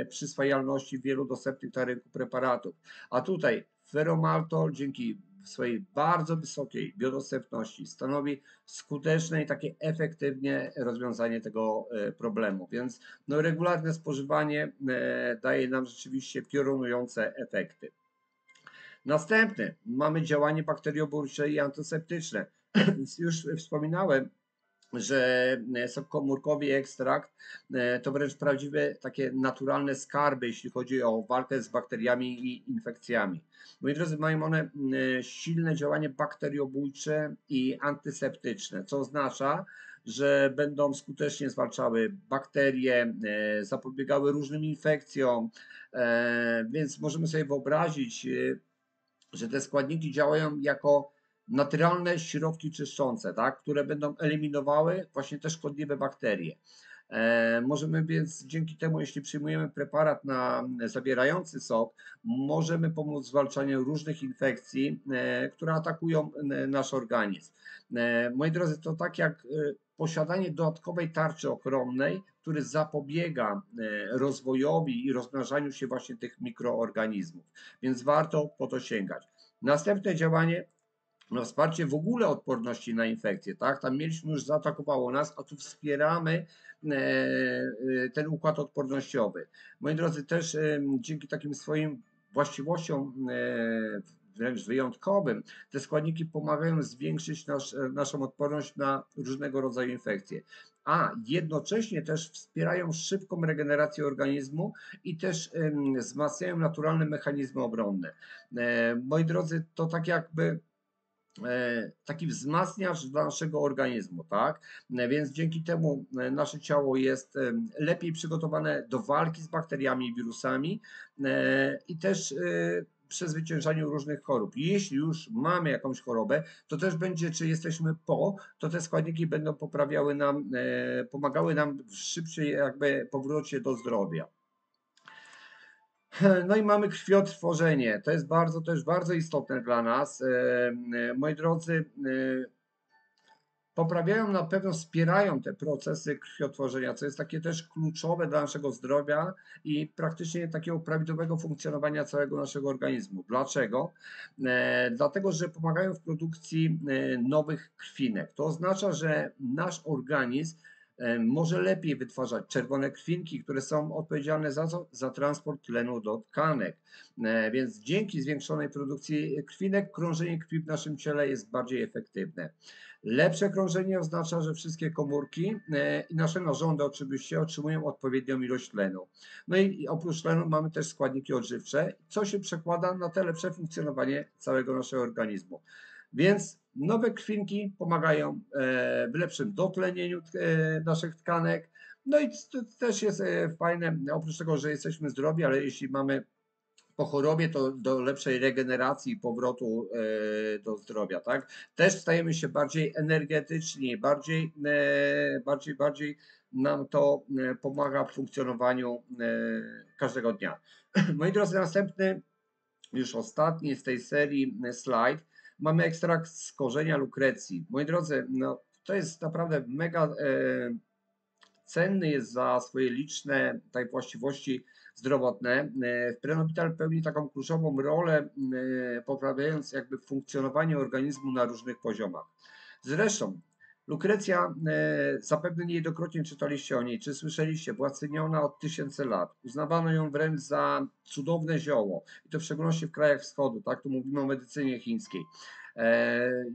przyswajalności wielu dostępnych na rynku preparatów. A tutaj feromaltol dzięki swojej bardzo wysokiej biodostępności stanowi skuteczne i takie efektywnie rozwiązanie tego e, problemu. Więc no, regularne spożywanie e, daje nam rzeczywiście piorunujące efekty. Następny mamy działanie bakteriobójcze i antyseptyczne. Już wspominałem, że e, komórkowy ekstrakt e, to wręcz prawdziwe takie naturalne skarby, jeśli chodzi o walkę z bakteriami i infekcjami. Moi drodzy, mają one e, silne działanie bakteriobójcze i antyseptyczne, co oznacza, że będą skutecznie zwalczały bakterie, zapobiegały różnym infekcjom, więc możemy sobie wyobrazić, że te składniki działają jako naturalne środki czyszczące, tak, które będą eliminowały właśnie te szkodliwe bakterie. E, możemy więc dzięki temu, jeśli przyjmujemy preparat na zawierający sok, możemy pomóc w zwalczaniu różnych infekcji, e, które atakują e, nasz organizm. E, moi drodzy, to tak jak e, posiadanie dodatkowej tarczy ochronnej, który zapobiega rozwojowi i rozmnażaniu się właśnie tych mikroorganizmów. Więc warto po to sięgać. Następne działanie no, wsparcie w ogóle odporności na infekcje, tak? Tam mieliśmy już zaatakowało nas, a tu wspieramy e, e, ten układ odpornościowy. Moi drodzy, też e, dzięki takim swoim właściwościom wręcz wyjątkowym, te składniki pomagają zwiększyć nasz, naszą odporność na różnego rodzaju infekcje. A jednocześnie też wspierają szybką regenerację organizmu i też wzmacniają naturalne mechanizmy obronne. moi drodzy, to tak jakby taki wzmacniacz dla naszego organizmu, tak? E, więc dzięki temu e, nasze ciało jest lepiej przygotowane do walki z bakteriami i wirusami i też przezwyciężaniu różnych chorób. Jeśli już mamy jakąś chorobę, to też będzie, czy jesteśmy po, to te składniki będą poprawiały nam, pomagały nam w szybszej jakby powrocie do zdrowia. No i mamy krwiotworzenie. To jest bardzo też bardzo istotne dla nas. E, e, moi drodzy, e, poprawiają na pewno, wspierają te procesy krwiotworzenia, co jest takie też kluczowe dla naszego zdrowia i praktycznie takiego prawidłowego funkcjonowania całego naszego organizmu. Dlaczego? Dlatego, że pomagają w produkcji nowych krwinek. To oznacza, że nasz organizm może lepiej wytwarzać czerwone krwinki, które są odpowiedzialne za, za transport tlenu do tkanek. E, więc dzięki zwiększonej produkcji krwinek krążenie krwi w naszym ciele jest bardziej efektywne. Lepsze krążenie oznacza, że wszystkie komórki e, i nasze narządy oczywiście otrzymują odpowiednią ilość tlenu. No i oprócz tlenu mamy też składniki odżywcze, co się przekłada na te lepsze funkcjonowanie całego naszego organizmu. Więc nowe krwinki pomagają e, w lepszym dotlenieniu e, naszych tkanek. No i to też jest fajne, oprócz tego, że jesteśmy zdrowi, ale jeśli mamy po chorobie to do lepszej regeneracji i powrotu e, do zdrowia, tak? Też stajemy się bardziej energetyczni, bardziej, e, bardziej, bardziej nam to e, pomaga w funkcjonowaniu każdego dnia. Moi drodzy, następny, już ostatni z tej serii slajd, mamy ekstrakt z korzenia lukrecji. Moi drodzy, no, to jest naprawdę mega cenny jest za swoje liczne tak, właściwości zdrowotne. E, Prenobital pełni taką kluczową rolę, e, poprawiając jakby funkcjonowanie organizmu na różnych poziomach. Zresztą Lukrecja, e, zapewne niejednokrotnie czytaliście o niej, czy słyszeliście, była ceniona od tysięcy lat. Uznawano ją wręcz za cudowne zioło, i to w szczególności w krajach wschodu, tak, tu mówimy o medycynie chińskiej.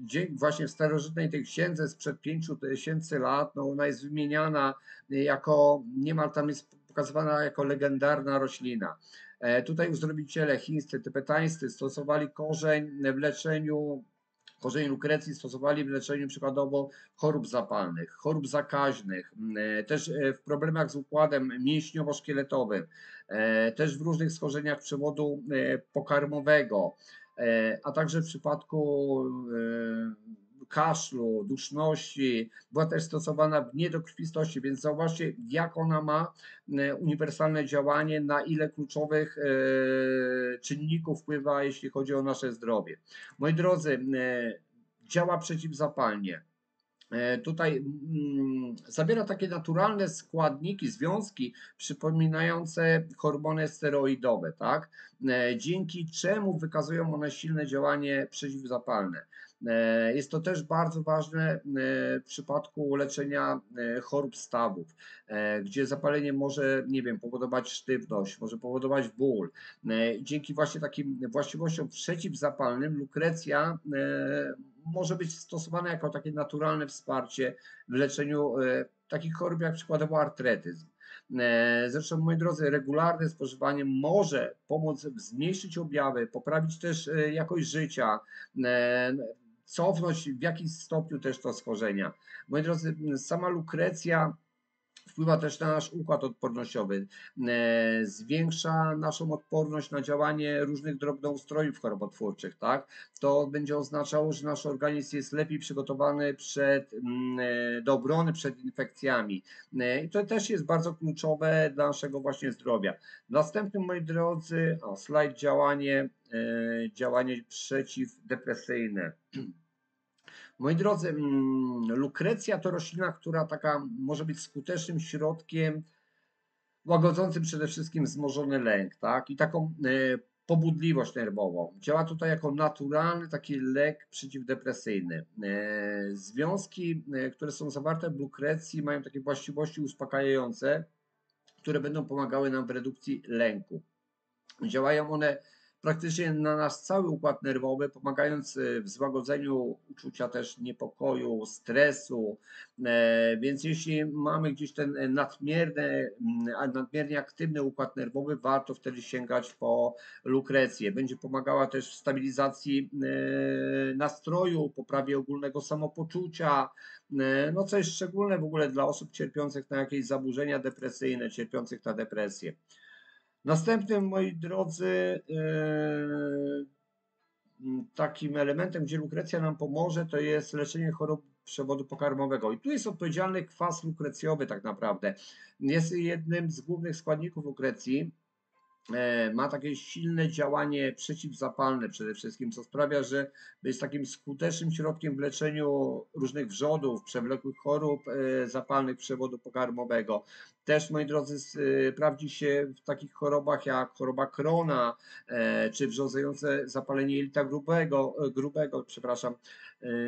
Dzięki właśnie w starożytnej tej księdze sprzed 5000 lat, no ona jest wymieniana jako, niemal tam jest pokazywana jako legendarna roślina. E, tutaj uzdrowiciele chińscy, tybetańscy stosowali korzeń w leczeniu Korzeń lukrecji stosowali w leczeniu przykładowo chorób zapalnych, chorób zakaźnych, e, też e, w problemach z układem mięśniowo-szkieletowym, też w różnych schorzeniach przewodu pokarmowego, a także w przypadku kaszlu, duszności, była też stosowana w niedokrwistości, więc zauważcie, jak ona ma e, uniwersalne działanie, na ile kluczowych e, czynników wpływa, jeśli chodzi o nasze zdrowie. Moi drodzy, e, działa przeciwzapalnie. Tutaj zawiera takie naturalne składniki, związki przypominające hormony steroidowe, tak? dzięki czemu wykazują one silne działanie przeciwzapalne. E, jest to też bardzo ważne e, w przypadku leczenia e, chorób stawów, gdzie zapalenie może, nie wiem, powodować sztywność, może powodować ból. Dzięki właśnie takim właściwościom przeciwzapalnym lukrecja może być stosowana jako takie naturalne wsparcie w leczeniu takich chorób jak przykładowo artretyzm. Zresztą, moi drodzy, regularne spożywanie może pomóc zmniejszyć objawy, poprawić też jakość życia, cofnąć w jakimś stopniu też to schorzenia. Moi drodzy, sama lukrecja wpływa też na nasz układ odpornościowy, e, zwiększa naszą odporność na działanie różnych drobnoustrojów chorobotwórczych, tak? To będzie oznaczało, że nasz organizm jest lepiej przygotowany przed, mm, e, do obrony przed infekcjami. E, I to też jest bardzo kluczowe dla naszego właśnie zdrowia. Następnym, moi drodzy, slajd działanie, działanie przeciwdepresyjne. Moi drodzy, mm, lukrecja to roślina, która taka może być skutecznym środkiem łagodzącym przede wszystkim wzmożony lęk, tak? I taką e, pobudliwość nerwową. Działa tutaj jako naturalny taki lek przeciwdepresyjny. E, związki, e, które są zawarte w lukrecji, mają takie właściwości uspokajające, które będą pomagały nam w redukcji lęku. Działają one praktycznie na nasz cały układ nerwowy, pomagając e, w złagodzeniu uczucia też niepokoju, stresu. E, więc jeśli mamy gdzieś ten nadmierny, nadmiernie aktywny układ nerwowy, warto wtedy sięgać po lukrecję. Będzie pomagała też w stabilizacji e, nastroju, poprawie ogólnego samopoczucia, no co jest szczególne w ogóle dla osób cierpiących na jakieś zaburzenia depresyjne, cierpiących na depresję. Następnym, moi drodzy, e, takim elementem, gdzie lukrecja nam pomoże, to jest leczenie chorób przewodu pokarmowego. I tu jest odpowiedzialny kwas lukrecjowy tak naprawdę. Jest jednym z głównych składników lukrecji. E, ma takie silne działanie przeciwzapalne przede wszystkim, co sprawia, że jest takim skutecznym środkiem w leczeniu różnych wrzodów, przewlekłych chorób e, zapalnych przewodu pokarmowego. Też, moi drodzy, sprawdzi się w takich chorobach jak choroba Krona, e, czy wrządzające zapalenie jelita grubego, grubego przepraszam.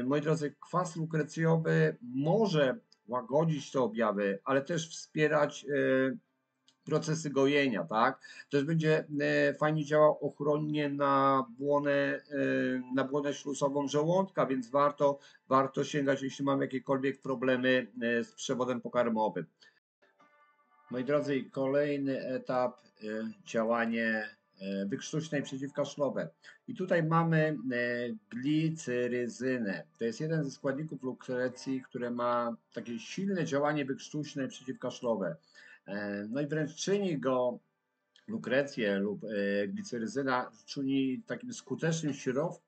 Moi drodzy, kwas lukrecjowy może łagodzić te objawy, ale też wspierać e, procesy gojenia, tak? Też będzie e, fajnie działał ochronnie na błonę, e, na błonę ślusową żołądka, więc warto, warto sięgać, jeśli mamy jakiekolwiek problemy e, z przewodem pokarmowym. Moi drodzy, kolejny etap działanie wykrztuśnej przeciwkaszlowe. I tutaj mamy gliceryzynę. To jest jeden ze składników lukrecji, które ma takie silne działanie wykrztuśne przeciwkaszlowe. E, no i wręcz czyni go lukrecję lub e, gliceryzyna czyni takim skutecznym środkiem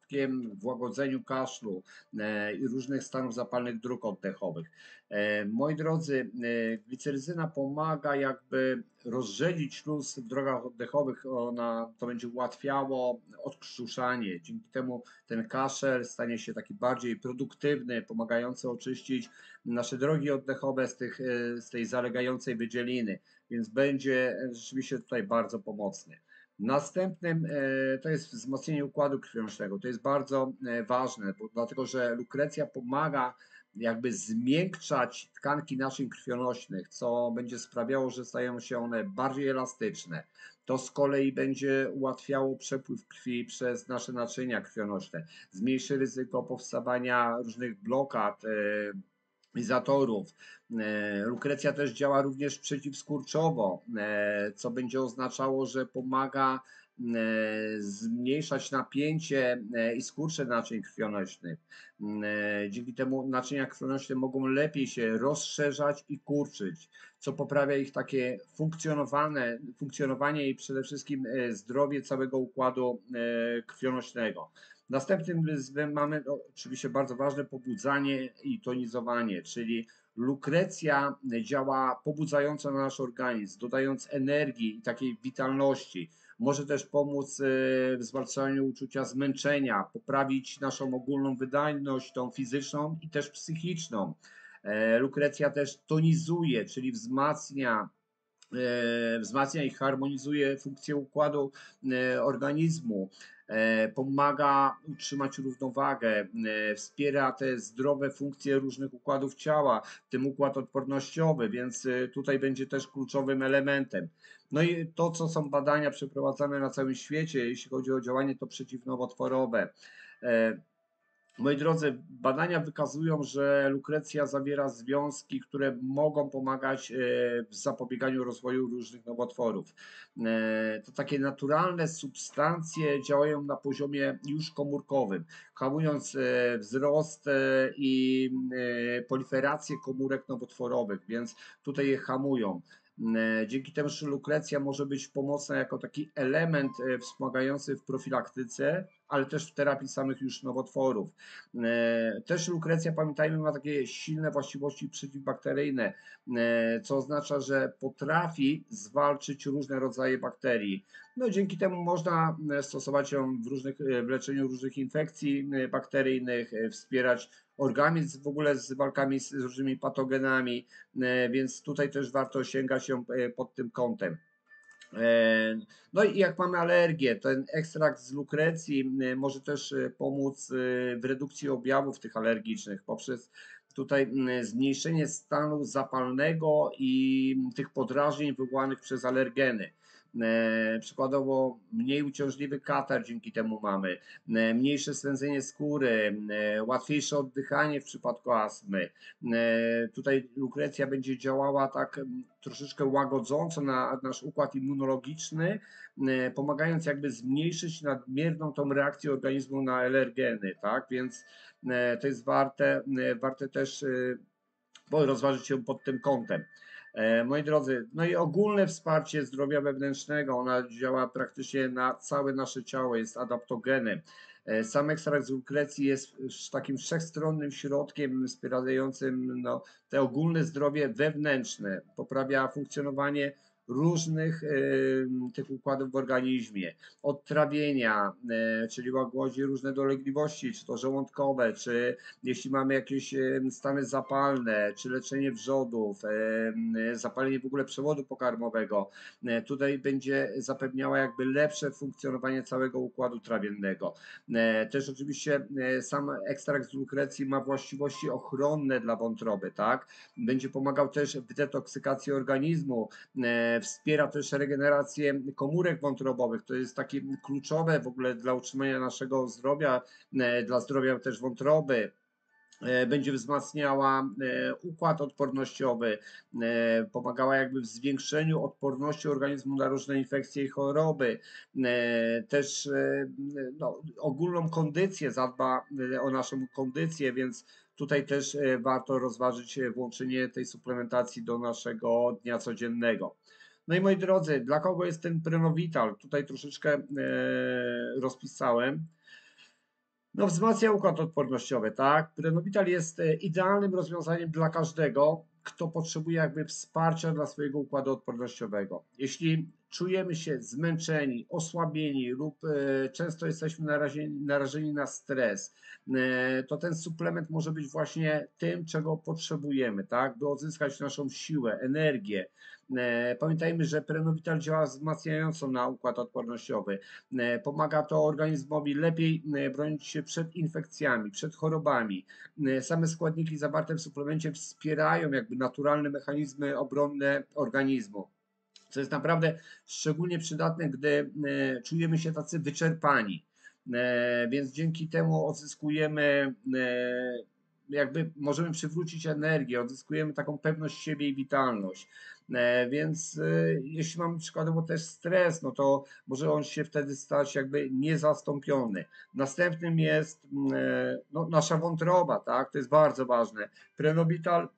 w łagodzeniu kaszlu e, i różnych stanów zapalnych dróg oddechowych. Moi drodzy, gliceryzyna pomaga jakby rozrzedzić śluz w drogach oddechowych, ona, to będzie ułatwiało odkrzuszanie. Dzięki temu ten kaszel stanie się taki bardziej produktywny, pomagający oczyścić nasze drogi oddechowe z, tych, z tej zalegającej wydzieliny więc będzie rzeczywiście tutaj bardzo pomocny. Następnym e, to jest wzmocnienie układu krwionośnego. To jest bardzo e, ważne, bo, dlatego że lukrecja pomaga jakby zmiękczać tkanki naszych krwionośnych, co będzie sprawiało, że stają się one bardziej elastyczne. To z kolei będzie ułatwiało przepływ krwi przez nasze naczynia krwionośne, zmniejszy ryzyko powstawania różnych blokad, izatorów. E, lukrecja też działa również przeciwskurczowo, e, co będzie oznaczało, że pomaga e, zmniejszać napięcie i skurcze naczyń krwionośnych. Dzięki temu naczynia krwionośne mogą lepiej się rozszerzać i kurczyć, co poprawia ich takie funkcjonowane, funkcjonowanie i przede wszystkim zdrowie całego układu krwionośnego. Następnym mamy no, oczywiście bardzo ważne pobudzanie i tonizowanie, czyli lukrecja działa pobudzająco na nasz organizm, dodając energii i takiej witalności. Może też pomóc e, w zwalczaniu uczucia zmęczenia, poprawić naszą ogólną wydajność, tą fizyczną i też psychiczną. E, lukrecja też tonizuje, czyli wzmacnia wzmacnia i harmonizuje funkcję układu organizmu. E, pomaga utrzymać równowagę, e, wspiera te zdrowe funkcje różnych układów ciała, w tym układ odpornościowy, więc e, tutaj będzie też kluczowym elementem. No i to, co są badania przeprowadzane na całym świecie, jeśli chodzi o działanie to przeciwnowotworowe. Moi drodzy, badania wykazują, że lukrecja zawiera związki, które mogą pomagać e, w zapobieganiu rozwoju różnych nowotworów. E, to takie naturalne substancje działają na poziomie już komórkowym, hamując e, wzrost i proliferację komórek nowotworowych, więc tutaj je hamują. Dzięki temu, lukrecja może być pomocna jako taki element wspomagający w profilaktyce, ale też w terapii samych już nowotworów. E, też lukrecja, pamiętajmy, ma takie silne właściwości przeciwbakteryjne, co oznacza, że potrafi zwalczyć różne rodzaje bakterii. No, dzięki temu można stosować ją w, różnych, w leczeniu różnych infekcji bakteryjnych, wspierać organizm w ogóle z walkami z różnymi patogenami, e, więc tutaj też warto sięgać się e, pod tym kątem. E, no i jak mamy alergię, ten ekstrakt z lukrecji może też pomóc w redukcji objawów tych alergicznych poprzez tutaj zmniejszenie stanu zapalnego i tych podrażnień wywołanych przez alergeny. E, przykładowo mniej uciążliwy katar dzięki temu mamy, e, mniejsze swędzenie skóry, e, łatwiejsze oddychanie w przypadku astmy. Tutaj lukrecja będzie działała tak troszeczkę łagodząco na nasz układ immunologiczny, pomagając jakby zmniejszyć nadmierną tą reakcję organizmu na alergeny, tak? Więc to jest warte, warte też rozważyć się pod tym kątem. E, moi drodzy, no i ogólne wsparcie zdrowia wewnętrznego, ona działa praktycznie na całe nasze ciało, jest adaptogenem. Sam ekstrakt z lukrecji jest takim wszechstronnym środkiem wspierającym no, te ogólne zdrowie wewnętrzne, poprawia funkcjonowanie różnych y, tych układów w organizmie, od trawienia, y, czyli łagodzi różne dolegliwości, czy to żołądkowe, czy jeśli mamy jakieś y, stany zapalne, czy leczenie wrzodów, zapalenie w ogóle przewodu pokarmowego. Tutaj będzie zapewniała jakby lepsze funkcjonowanie całego układu trawiennego. Też oczywiście sam ekstrakt z lukrecji ma właściwości ochronne dla wątroby, tak? Będzie pomagał też w detoksykacji organizmu, wspiera też regenerację komórek wątrobowych. To jest takie kluczowe w ogóle dla utrzymania naszego zdrowia, e, dla zdrowia też wątroby e, będzie wzmacniała e, układ odpornościowy, pomagała jakby w zwiększeniu odporności organizmu na różne infekcje i choroby, też no, ogólną kondycję, zadba o naszą kondycję, więc tutaj też warto rozważyć włączenie tej suplementacji do naszego dnia codziennego. No i moi drodzy, dla kogo jest ten Prenovital? Tutaj troszeczkę e, rozpisałem. No, wzmacnia układ odpornościowy, tak? Prenovital jest e, idealnym rozwiązaniem dla każdego, kto potrzebuje jakby wsparcia dla swojego układu odpornościowego. Jeśli czujemy się zmęczeni, osłabieni lub e, często jesteśmy narażeni, narażeni na stres, e, to ten suplement może być właśnie tym, czego potrzebujemy, tak, by odzyskać naszą siłę, energię. E, pamiętajmy, że prenovital działa wzmacniająco na układ odpornościowy. Pomaga to organizmowi lepiej bronić się przed infekcjami, przed chorobami. Same składniki zawarte w suplemencie wspierają jakby naturalne mechanizmy obronne organizmu co jest naprawdę szczególnie przydatne, gdy e, czujemy się tacy wyczerpani. E, więc dzięki temu odzyskujemy, e, jakby możemy przywrócić energię, odzyskujemy taką pewność siebie i witalność. Więc jeśli mamy przykładowo też stres, no to może on się wtedy stać jakby niezastąpiony. Następnym jest no, nasza wątroba, tak? To jest bardzo ważne. Prenobital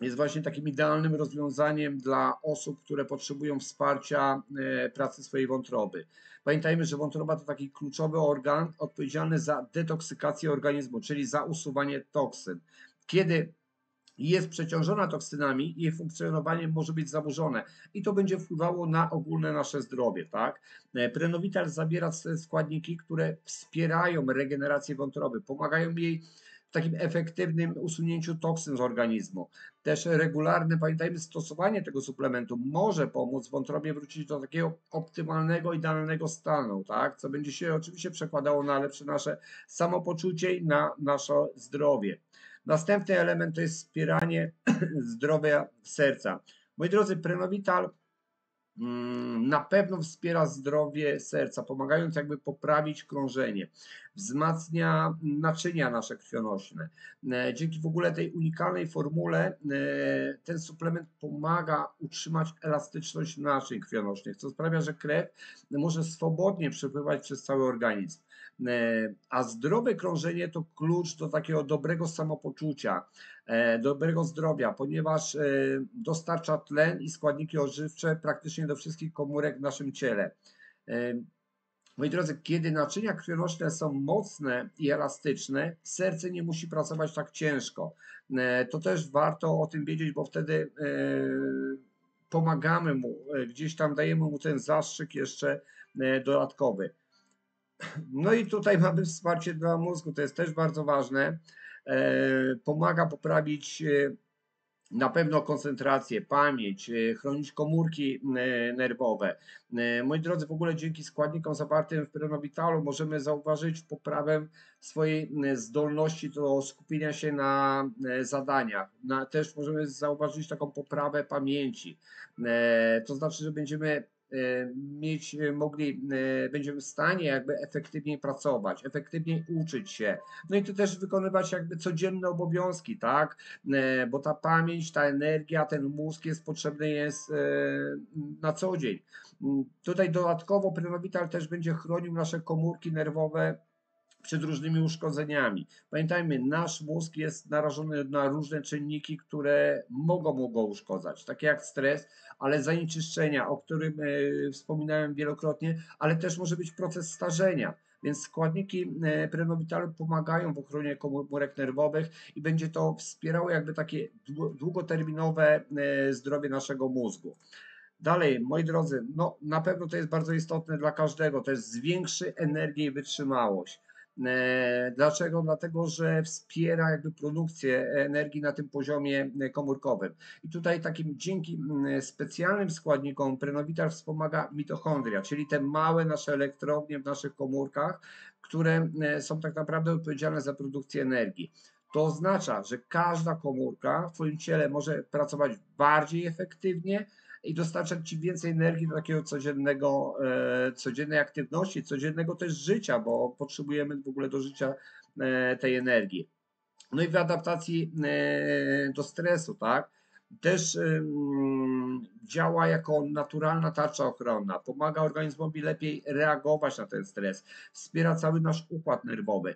jest właśnie takim idealnym rozwiązaniem dla osób, które potrzebują wsparcia e, pracy swojej wątroby. Pamiętajmy, że wątroba to taki kluczowy organ odpowiedzialny za detoksykację organizmu, czyli za usuwanie toksyn. Kiedy jest przeciążona toksynami, jej funkcjonowanie może być zaburzone i to będzie wpływało na ogólne nasze zdrowie. Tak? E, Prenovital zawiera składniki, które wspierają regenerację wątroby, pomagają jej takim efektywnym usunięciu toksyn z organizmu. Też regularne, pamiętajmy, stosowanie tego suplementu może pomóc wątrobie wrócić do takiego optymalnego, idealnego stanu, tak? co będzie się oczywiście przekładało na lepsze nasze samopoczucie i na nasze zdrowie. Następny element to jest wspieranie zdrowia serca. Moi drodzy, Prenovital na pewno wspiera zdrowie serca, pomagając jakby poprawić krążenie, wzmacnia naczynia nasze krwionośne. E, dzięki w ogóle tej unikalnej formule e, ten suplement pomaga utrzymać elastyczność naczyń krwionośnych, co sprawia, że krew może swobodnie przepływać przez cały organizm. E, a zdrowe krążenie to klucz do takiego dobrego samopoczucia, e, dobrego zdrowia, ponieważ e, dostarcza tlen i składniki odżywcze praktycznie do wszystkich komórek w naszym ciele. Moi drodzy, kiedy naczynia krwionośne są mocne i elastyczne, serce nie musi pracować tak ciężko. To też warto o tym wiedzieć, bo wtedy pomagamy mu, gdzieś tam dajemy mu ten zastrzyk jeszcze dodatkowy. No i tutaj mamy wsparcie dla mózgu, to jest też bardzo ważne. E, pomaga poprawić e, na pewno koncentrację, pamięć, e, chronić komórki nerwowe. Moi drodzy, w ogóle dzięki składnikom zawartym w Prenovitalu możemy zauważyć poprawę swojej zdolności do skupienia się na zadaniach. Na, też możemy zauważyć taką poprawę pamięci. To znaczy, że będziemy mieć, e, mogli, e, będziemy w stanie jakby efektywniej pracować, efektywniej uczyć się. No i to też wykonywać jakby codzienne obowiązki, tak? Bo ta pamięć, ta energia, ten mózg jest potrzebny jest na co dzień. Mm, tutaj dodatkowo Prenovital też będzie chronił nasze komórki nerwowe przed różnymi uszkodzeniami. Pamiętajmy, nasz mózg jest narażony na różne czynniki, które mogą go uszkodzać, takie jak stres, ale zanieczyszczenia, o którym e, wspominałem wielokrotnie, ale też może być proces starzenia. Więc składniki e, prenovitalu pomagają w ochronie komórek nerwowych i będzie to wspierało jakby takie długoterminowe e, zdrowie naszego mózgu. Dalej, moi drodzy, no na pewno to jest bardzo istotne dla każdego, to jest zwiększy energię i wytrzymałość. E, dlaczego? Dlatego, że wspiera jakby produkcję energii na tym poziomie komórkowym. I tutaj takim dzięki specjalnym składnikom prenowital wspomaga mitochondria, czyli te małe nasze elektrownie w naszych komórkach, które e, są tak naprawdę odpowiedzialne za produkcję energii. To oznacza, że każda komórka w Twoim ciele może pracować bardziej efektywnie, i dostarczać Ci więcej energii do takiego codziennego, e, codziennej aktywności, codziennego też życia, bo potrzebujemy w ogóle do życia e, tej energii. No i w adaptacji e, do stresu, tak? Też działa jako naturalna tarcza ochronna, pomaga organizmowi lepiej reagować na ten stres, wspiera cały nasz układ nerwowy,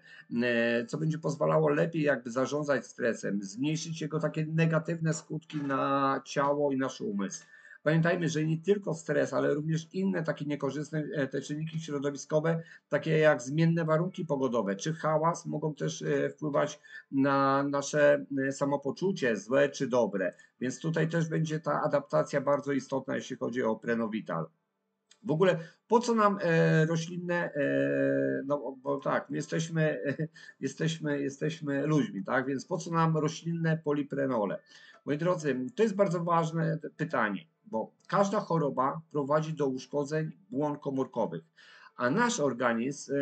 co będzie pozwalało lepiej jakby zarządzać stresem, zmniejszyć jego takie negatywne skutki na ciało i nasz umysł. Pamiętajmy, że nie tylko stres, ale również inne takie niekorzystne e, te czynniki środowiskowe, takie jak zmienne warunki pogodowe czy hałas, mogą też e, wpływać na nasze e, samopoczucie, złe czy dobre. Więc tutaj też będzie ta adaptacja bardzo istotna, jeśli chodzi o prenowital. W ogóle po co nam e, roślinne, e, no bo tak, my jesteśmy, e, jesteśmy, jesteśmy ludźmi, tak, więc po co nam roślinne poliprenole? Moi drodzy, to jest bardzo ważne pytanie bo każda choroba prowadzi do uszkodzeń błon komórkowych, a nasz organizm e,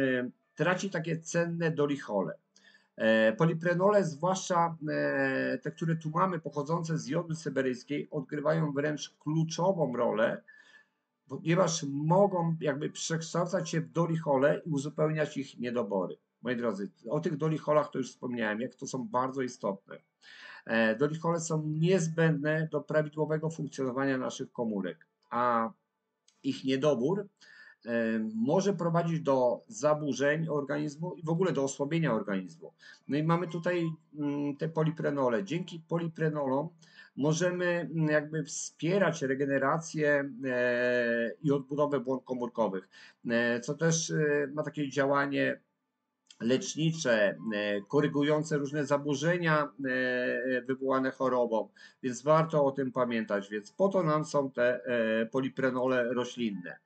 traci takie cenne dolichole. E, poliprenole, zwłaszcza e, te, które tu mamy, pochodzące z jody syberyjskiej, odgrywają wręcz kluczową rolę, ponieważ mogą jakby przekształcać się w dolichole i uzupełniać ich niedobory. Moi drodzy, o tych dolicholach to już wspomniałem, jak to są bardzo istotne. E, Dolichole są niezbędne do prawidłowego funkcjonowania naszych komórek, a ich niedobór e, może prowadzić do zaburzeń organizmu i w ogóle do osłabienia organizmu. No i mamy tutaj mm, te poliprenole. Dzięki poliprenolom możemy mm, jakby wspierać regenerację e, i odbudowę błon komórkowych, co też ma takie działanie lecznicze, e, korygujące różne zaburzenia e, wywołane chorobą, więc warto o tym pamiętać. Więc po to nam są te e, poliprenole roślinne.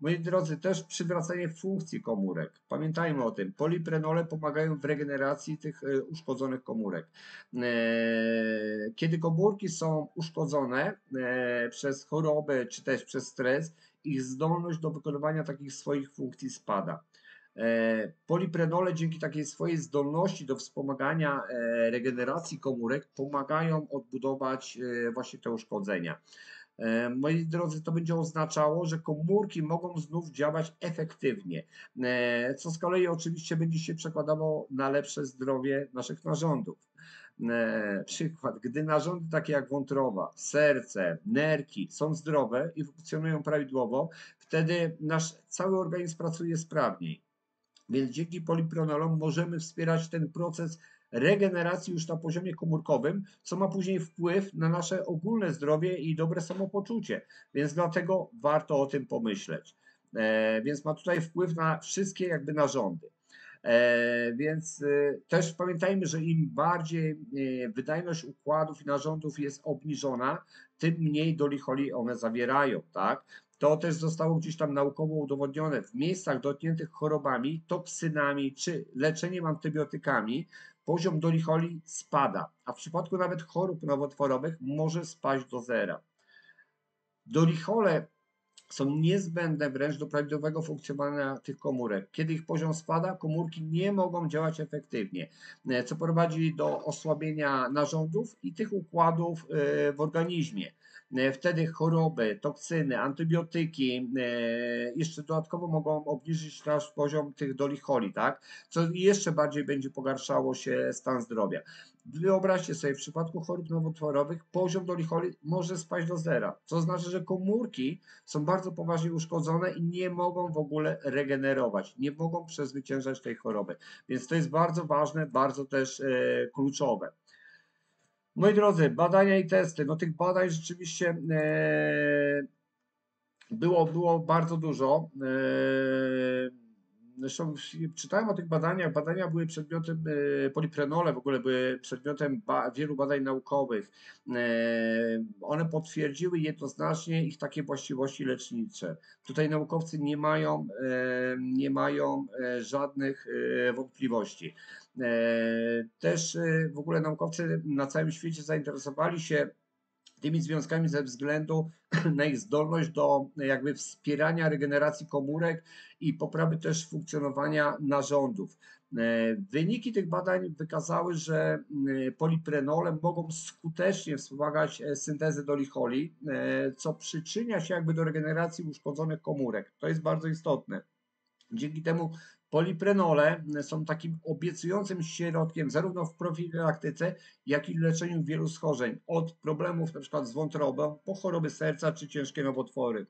Moi drodzy, też przywracanie funkcji komórek. Pamiętajmy o tym. Poliprenole pomagają w regeneracji tych uszkodzonych komórek. Kiedy komórki są uszkodzone przez chorobę czy też przez stres, ich zdolność do wykonywania takich swoich funkcji spada. E, poliprenole dzięki takiej swojej zdolności do wspomagania e, regeneracji komórek pomagają odbudować e, właśnie te uszkodzenia. Moi drodzy, to będzie oznaczało, że komórki mogą znów działać efektywnie, co z kolei oczywiście będzie się przekładało na lepsze zdrowie naszych narządów. Przykład, gdy narządy takie jak wątroba, serce, nerki są zdrowe i funkcjonują prawidłowo, wtedy nasz cały organizm pracuje sprawniej. Więc dzięki polipronolom możemy wspierać ten proces regeneracji już na poziomie komórkowym, co ma później wpływ na nasze ogólne zdrowie i dobre samopoczucie. Więc dlatego warto o tym pomyśleć. E, więc ma tutaj wpływ na wszystkie jakby narządy. E, więc e, też pamiętajmy, że im bardziej e, wydajność układów i narządów jest obniżona, tym mniej dolicholi one zawierają, tak? To też zostało gdzieś tam naukowo udowodnione. W miejscach dotkniętych chorobami, toksynami czy leczeniem antybiotykami poziom dolicholi spada, a w przypadku nawet chorób nowotworowych może spaść do zera. Dolichole są niezbędne wręcz do prawidłowego funkcjonowania tych komórek. Kiedy ich poziom spada, komórki nie mogą działać efektywnie, co prowadzi do osłabienia narządów i tych układów e, w organizmie. E, wtedy choroby, toksyny, antybiotyki e, jeszcze dodatkowo mogą obniżyć nasz poziom tych dolicholi, tak? Co jeszcze bardziej będzie pogarszało się stan zdrowia. Wyobraźcie sobie, w przypadku chorób nowotworowych poziom dolicholi może spaść do zera, co znaczy, że komórki są bardzo poważnie uszkodzone i nie mogą w ogóle regenerować, nie mogą przezwyciężać tej choroby. Więc to jest bardzo ważne, bardzo też e, kluczowe. Moi drodzy, badania i testy. No tych badań rzeczywiście e, było, było bardzo dużo. E, zresztą czytałem o tych badaniach, badania były przedmiotem, e, poliprenole w ogóle były przedmiotem wielu badań naukowych. One potwierdziły jednoznacznie ich takie właściwości lecznicze. Tutaj naukowcy nie mają, nie mają żadnych wątpliwości. Też w ogóle naukowcy na całym świecie zainteresowali się tymi związkami ze względu na ich zdolność do jakby wspierania regeneracji komórek i poprawy też funkcjonowania narządów. E, wyniki tych badań wykazały, że e, poliprenole mogą skutecznie wspomagać e, syntezę dolicholi, co przyczynia się jakby do regeneracji uszkodzonych komórek. To jest bardzo istotne. Dzięki temu Poliprenole są takim obiecującym środkiem zarówno w profilaktyce, jak i leczeniu wielu schorzeń, od problemów np. z wątrobą, po choroby serca czy ciężkie nowotwory.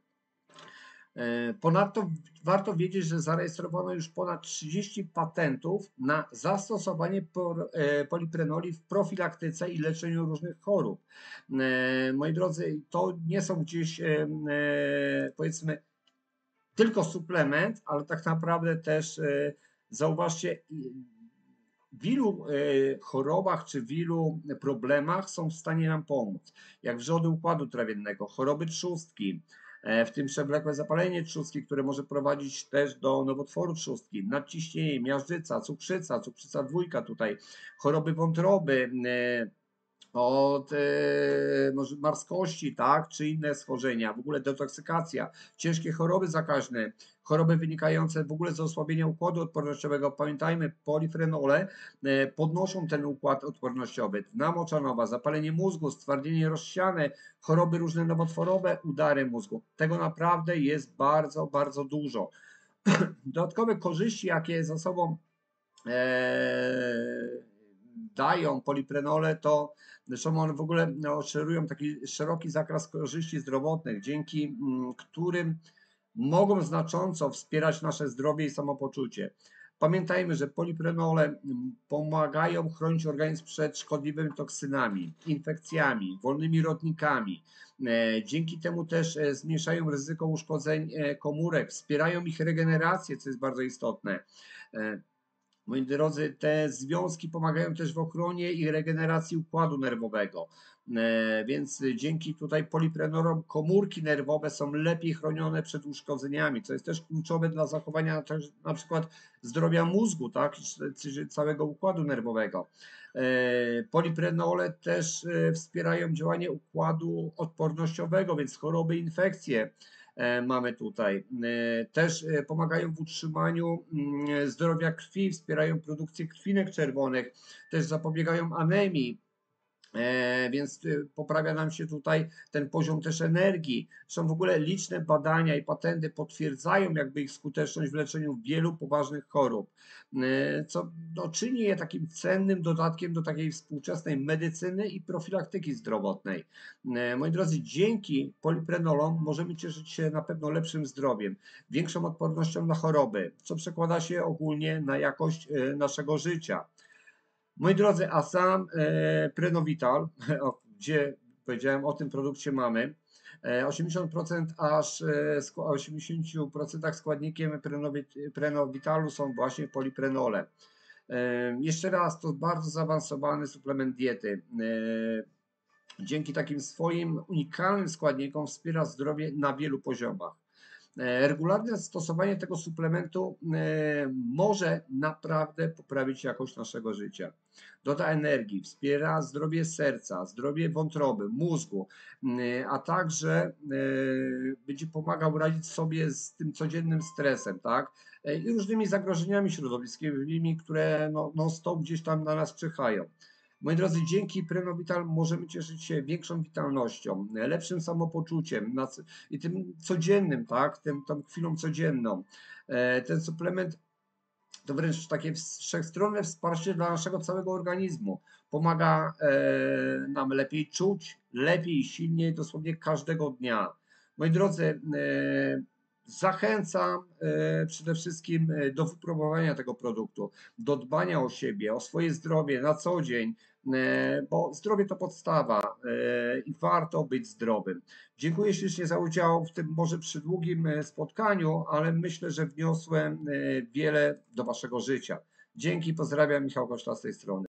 E, ponadto warto wiedzieć, że zarejestrowano już ponad 30 patentów na zastosowanie e, poliprenoli w profilaktyce i leczeniu różnych chorób. E, moi drodzy, to nie są gdzieś powiedzmy tylko suplement, ale tak naprawdę też e, zauważcie, w ilu e, chorobach czy w ilu problemach są w stanie nam pomóc, jak wrzody układu trawiennego, choroby trzustki, e, w tym przewlekłe zapalenie trzustki, które może prowadzić też do nowotworu trzustki, nadciśnienie, miażdżyca, cukrzyca, cukrzyca dwójka tutaj, choroby wątroby, od e, marskości, tak, czy inne schorzenia, w ogóle detoksykacja, ciężkie choroby zakaźne, choroby wynikające w ogóle z osłabienia układu odpornościowego. Pamiętajmy, polifrenole e, podnoszą ten układ odpornościowy. Dna moczanowa, zapalenie mózgu, stwardnienie rozsiane, choroby różne nowotworowe, udary mózgu. Tego naprawdę jest bardzo, bardzo dużo. Dodatkowe korzyści, jakie za sobą e, dają poliprenole, to zresztą one w ogóle no, oferują taki szeroki zakres korzyści zdrowotnych, dzięki mm, którym mogą znacząco wspierać nasze zdrowie i samopoczucie. Pamiętajmy, że poliprenole mm, pomagają chronić organizm przed szkodliwymi toksynami, infekcjami, wolnymi rodnikami. E, dzięki temu też e, zmniejszają ryzyko uszkodzeń e, komórek, wspierają ich regenerację, co jest bardzo istotne. Moi drodzy, te związki pomagają też w ochronie i regeneracji układu nerwowego. E, więc dzięki tutaj poliprenorom komórki nerwowe są lepiej chronione przed uszkodzeniami, co jest też kluczowe dla zachowania na przykład zdrowia mózgu, tak, czy całego układu nerwowego. E, poliprenole też e, wspierają działanie układu odpornościowego, więc choroby, infekcje mamy tutaj. E, też e, pomagają w utrzymaniu mm, zdrowia krwi, wspierają produkcję krwinek czerwonych, też zapobiegają anemii, E, więc y, poprawia nam się tutaj ten poziom też energii. Są w ogóle liczne badania i patenty potwierdzają jakby ich skuteczność w leczeniu wielu poważnych chorób, e, co no, czyni je takim cennym dodatkiem do takiej współczesnej medycyny i profilaktyki zdrowotnej. E, moi drodzy, dzięki poliprenolom możemy cieszyć się na pewno lepszym zdrowiem, większą odpornością na choroby, co przekłada się ogólnie na jakość naszego życia. Moi drodzy, a sam e, Prenovital, gdzie powiedziałem o tym produkcie mamy, 80% e, aż e, 80% składnikiem Prenovitalu są właśnie poliprenole. E, jeszcze raz, to bardzo zaawansowany suplement diety. E, dzięki takim swoim unikalnym składnikom wspiera zdrowie na wielu poziomach. E, regularne stosowanie tego suplementu e, może naprawdę poprawić jakość naszego życia. Doda energii, wspiera zdrowie serca, zdrowie wątroby, mózgu, e, a także będzie pomagał radzić sobie z tym codziennym stresem, tak? I różnymi zagrożeniami środowiskowymi, które no, no stop gdzieś tam na nas czyhają. Moi drodzy, dzięki Prenovital możemy cieszyć się większą witalnością, lepszym samopoczuciem i tym codziennym, tak, tym, tą chwilą codzienną. E, ten suplement to wręcz takie wszechstronne wsparcie dla naszego całego organizmu. Pomaga e, nam lepiej czuć, lepiej i silniej dosłownie każdego dnia. Moi drodzy, e, Zachęcam przede wszystkim do wypróbowania tego produktu, do dbania o siebie, o swoje zdrowie na co dzień, bo zdrowie to podstawa e, i warto być zdrowym. Dziękuję ślicznie za udział w tym może przydługim e, spotkaniu, ale myślę, że wniosłem e, wiele do Waszego życia. Dzięki, pozdrawiam, Michał Koszta z tej strony.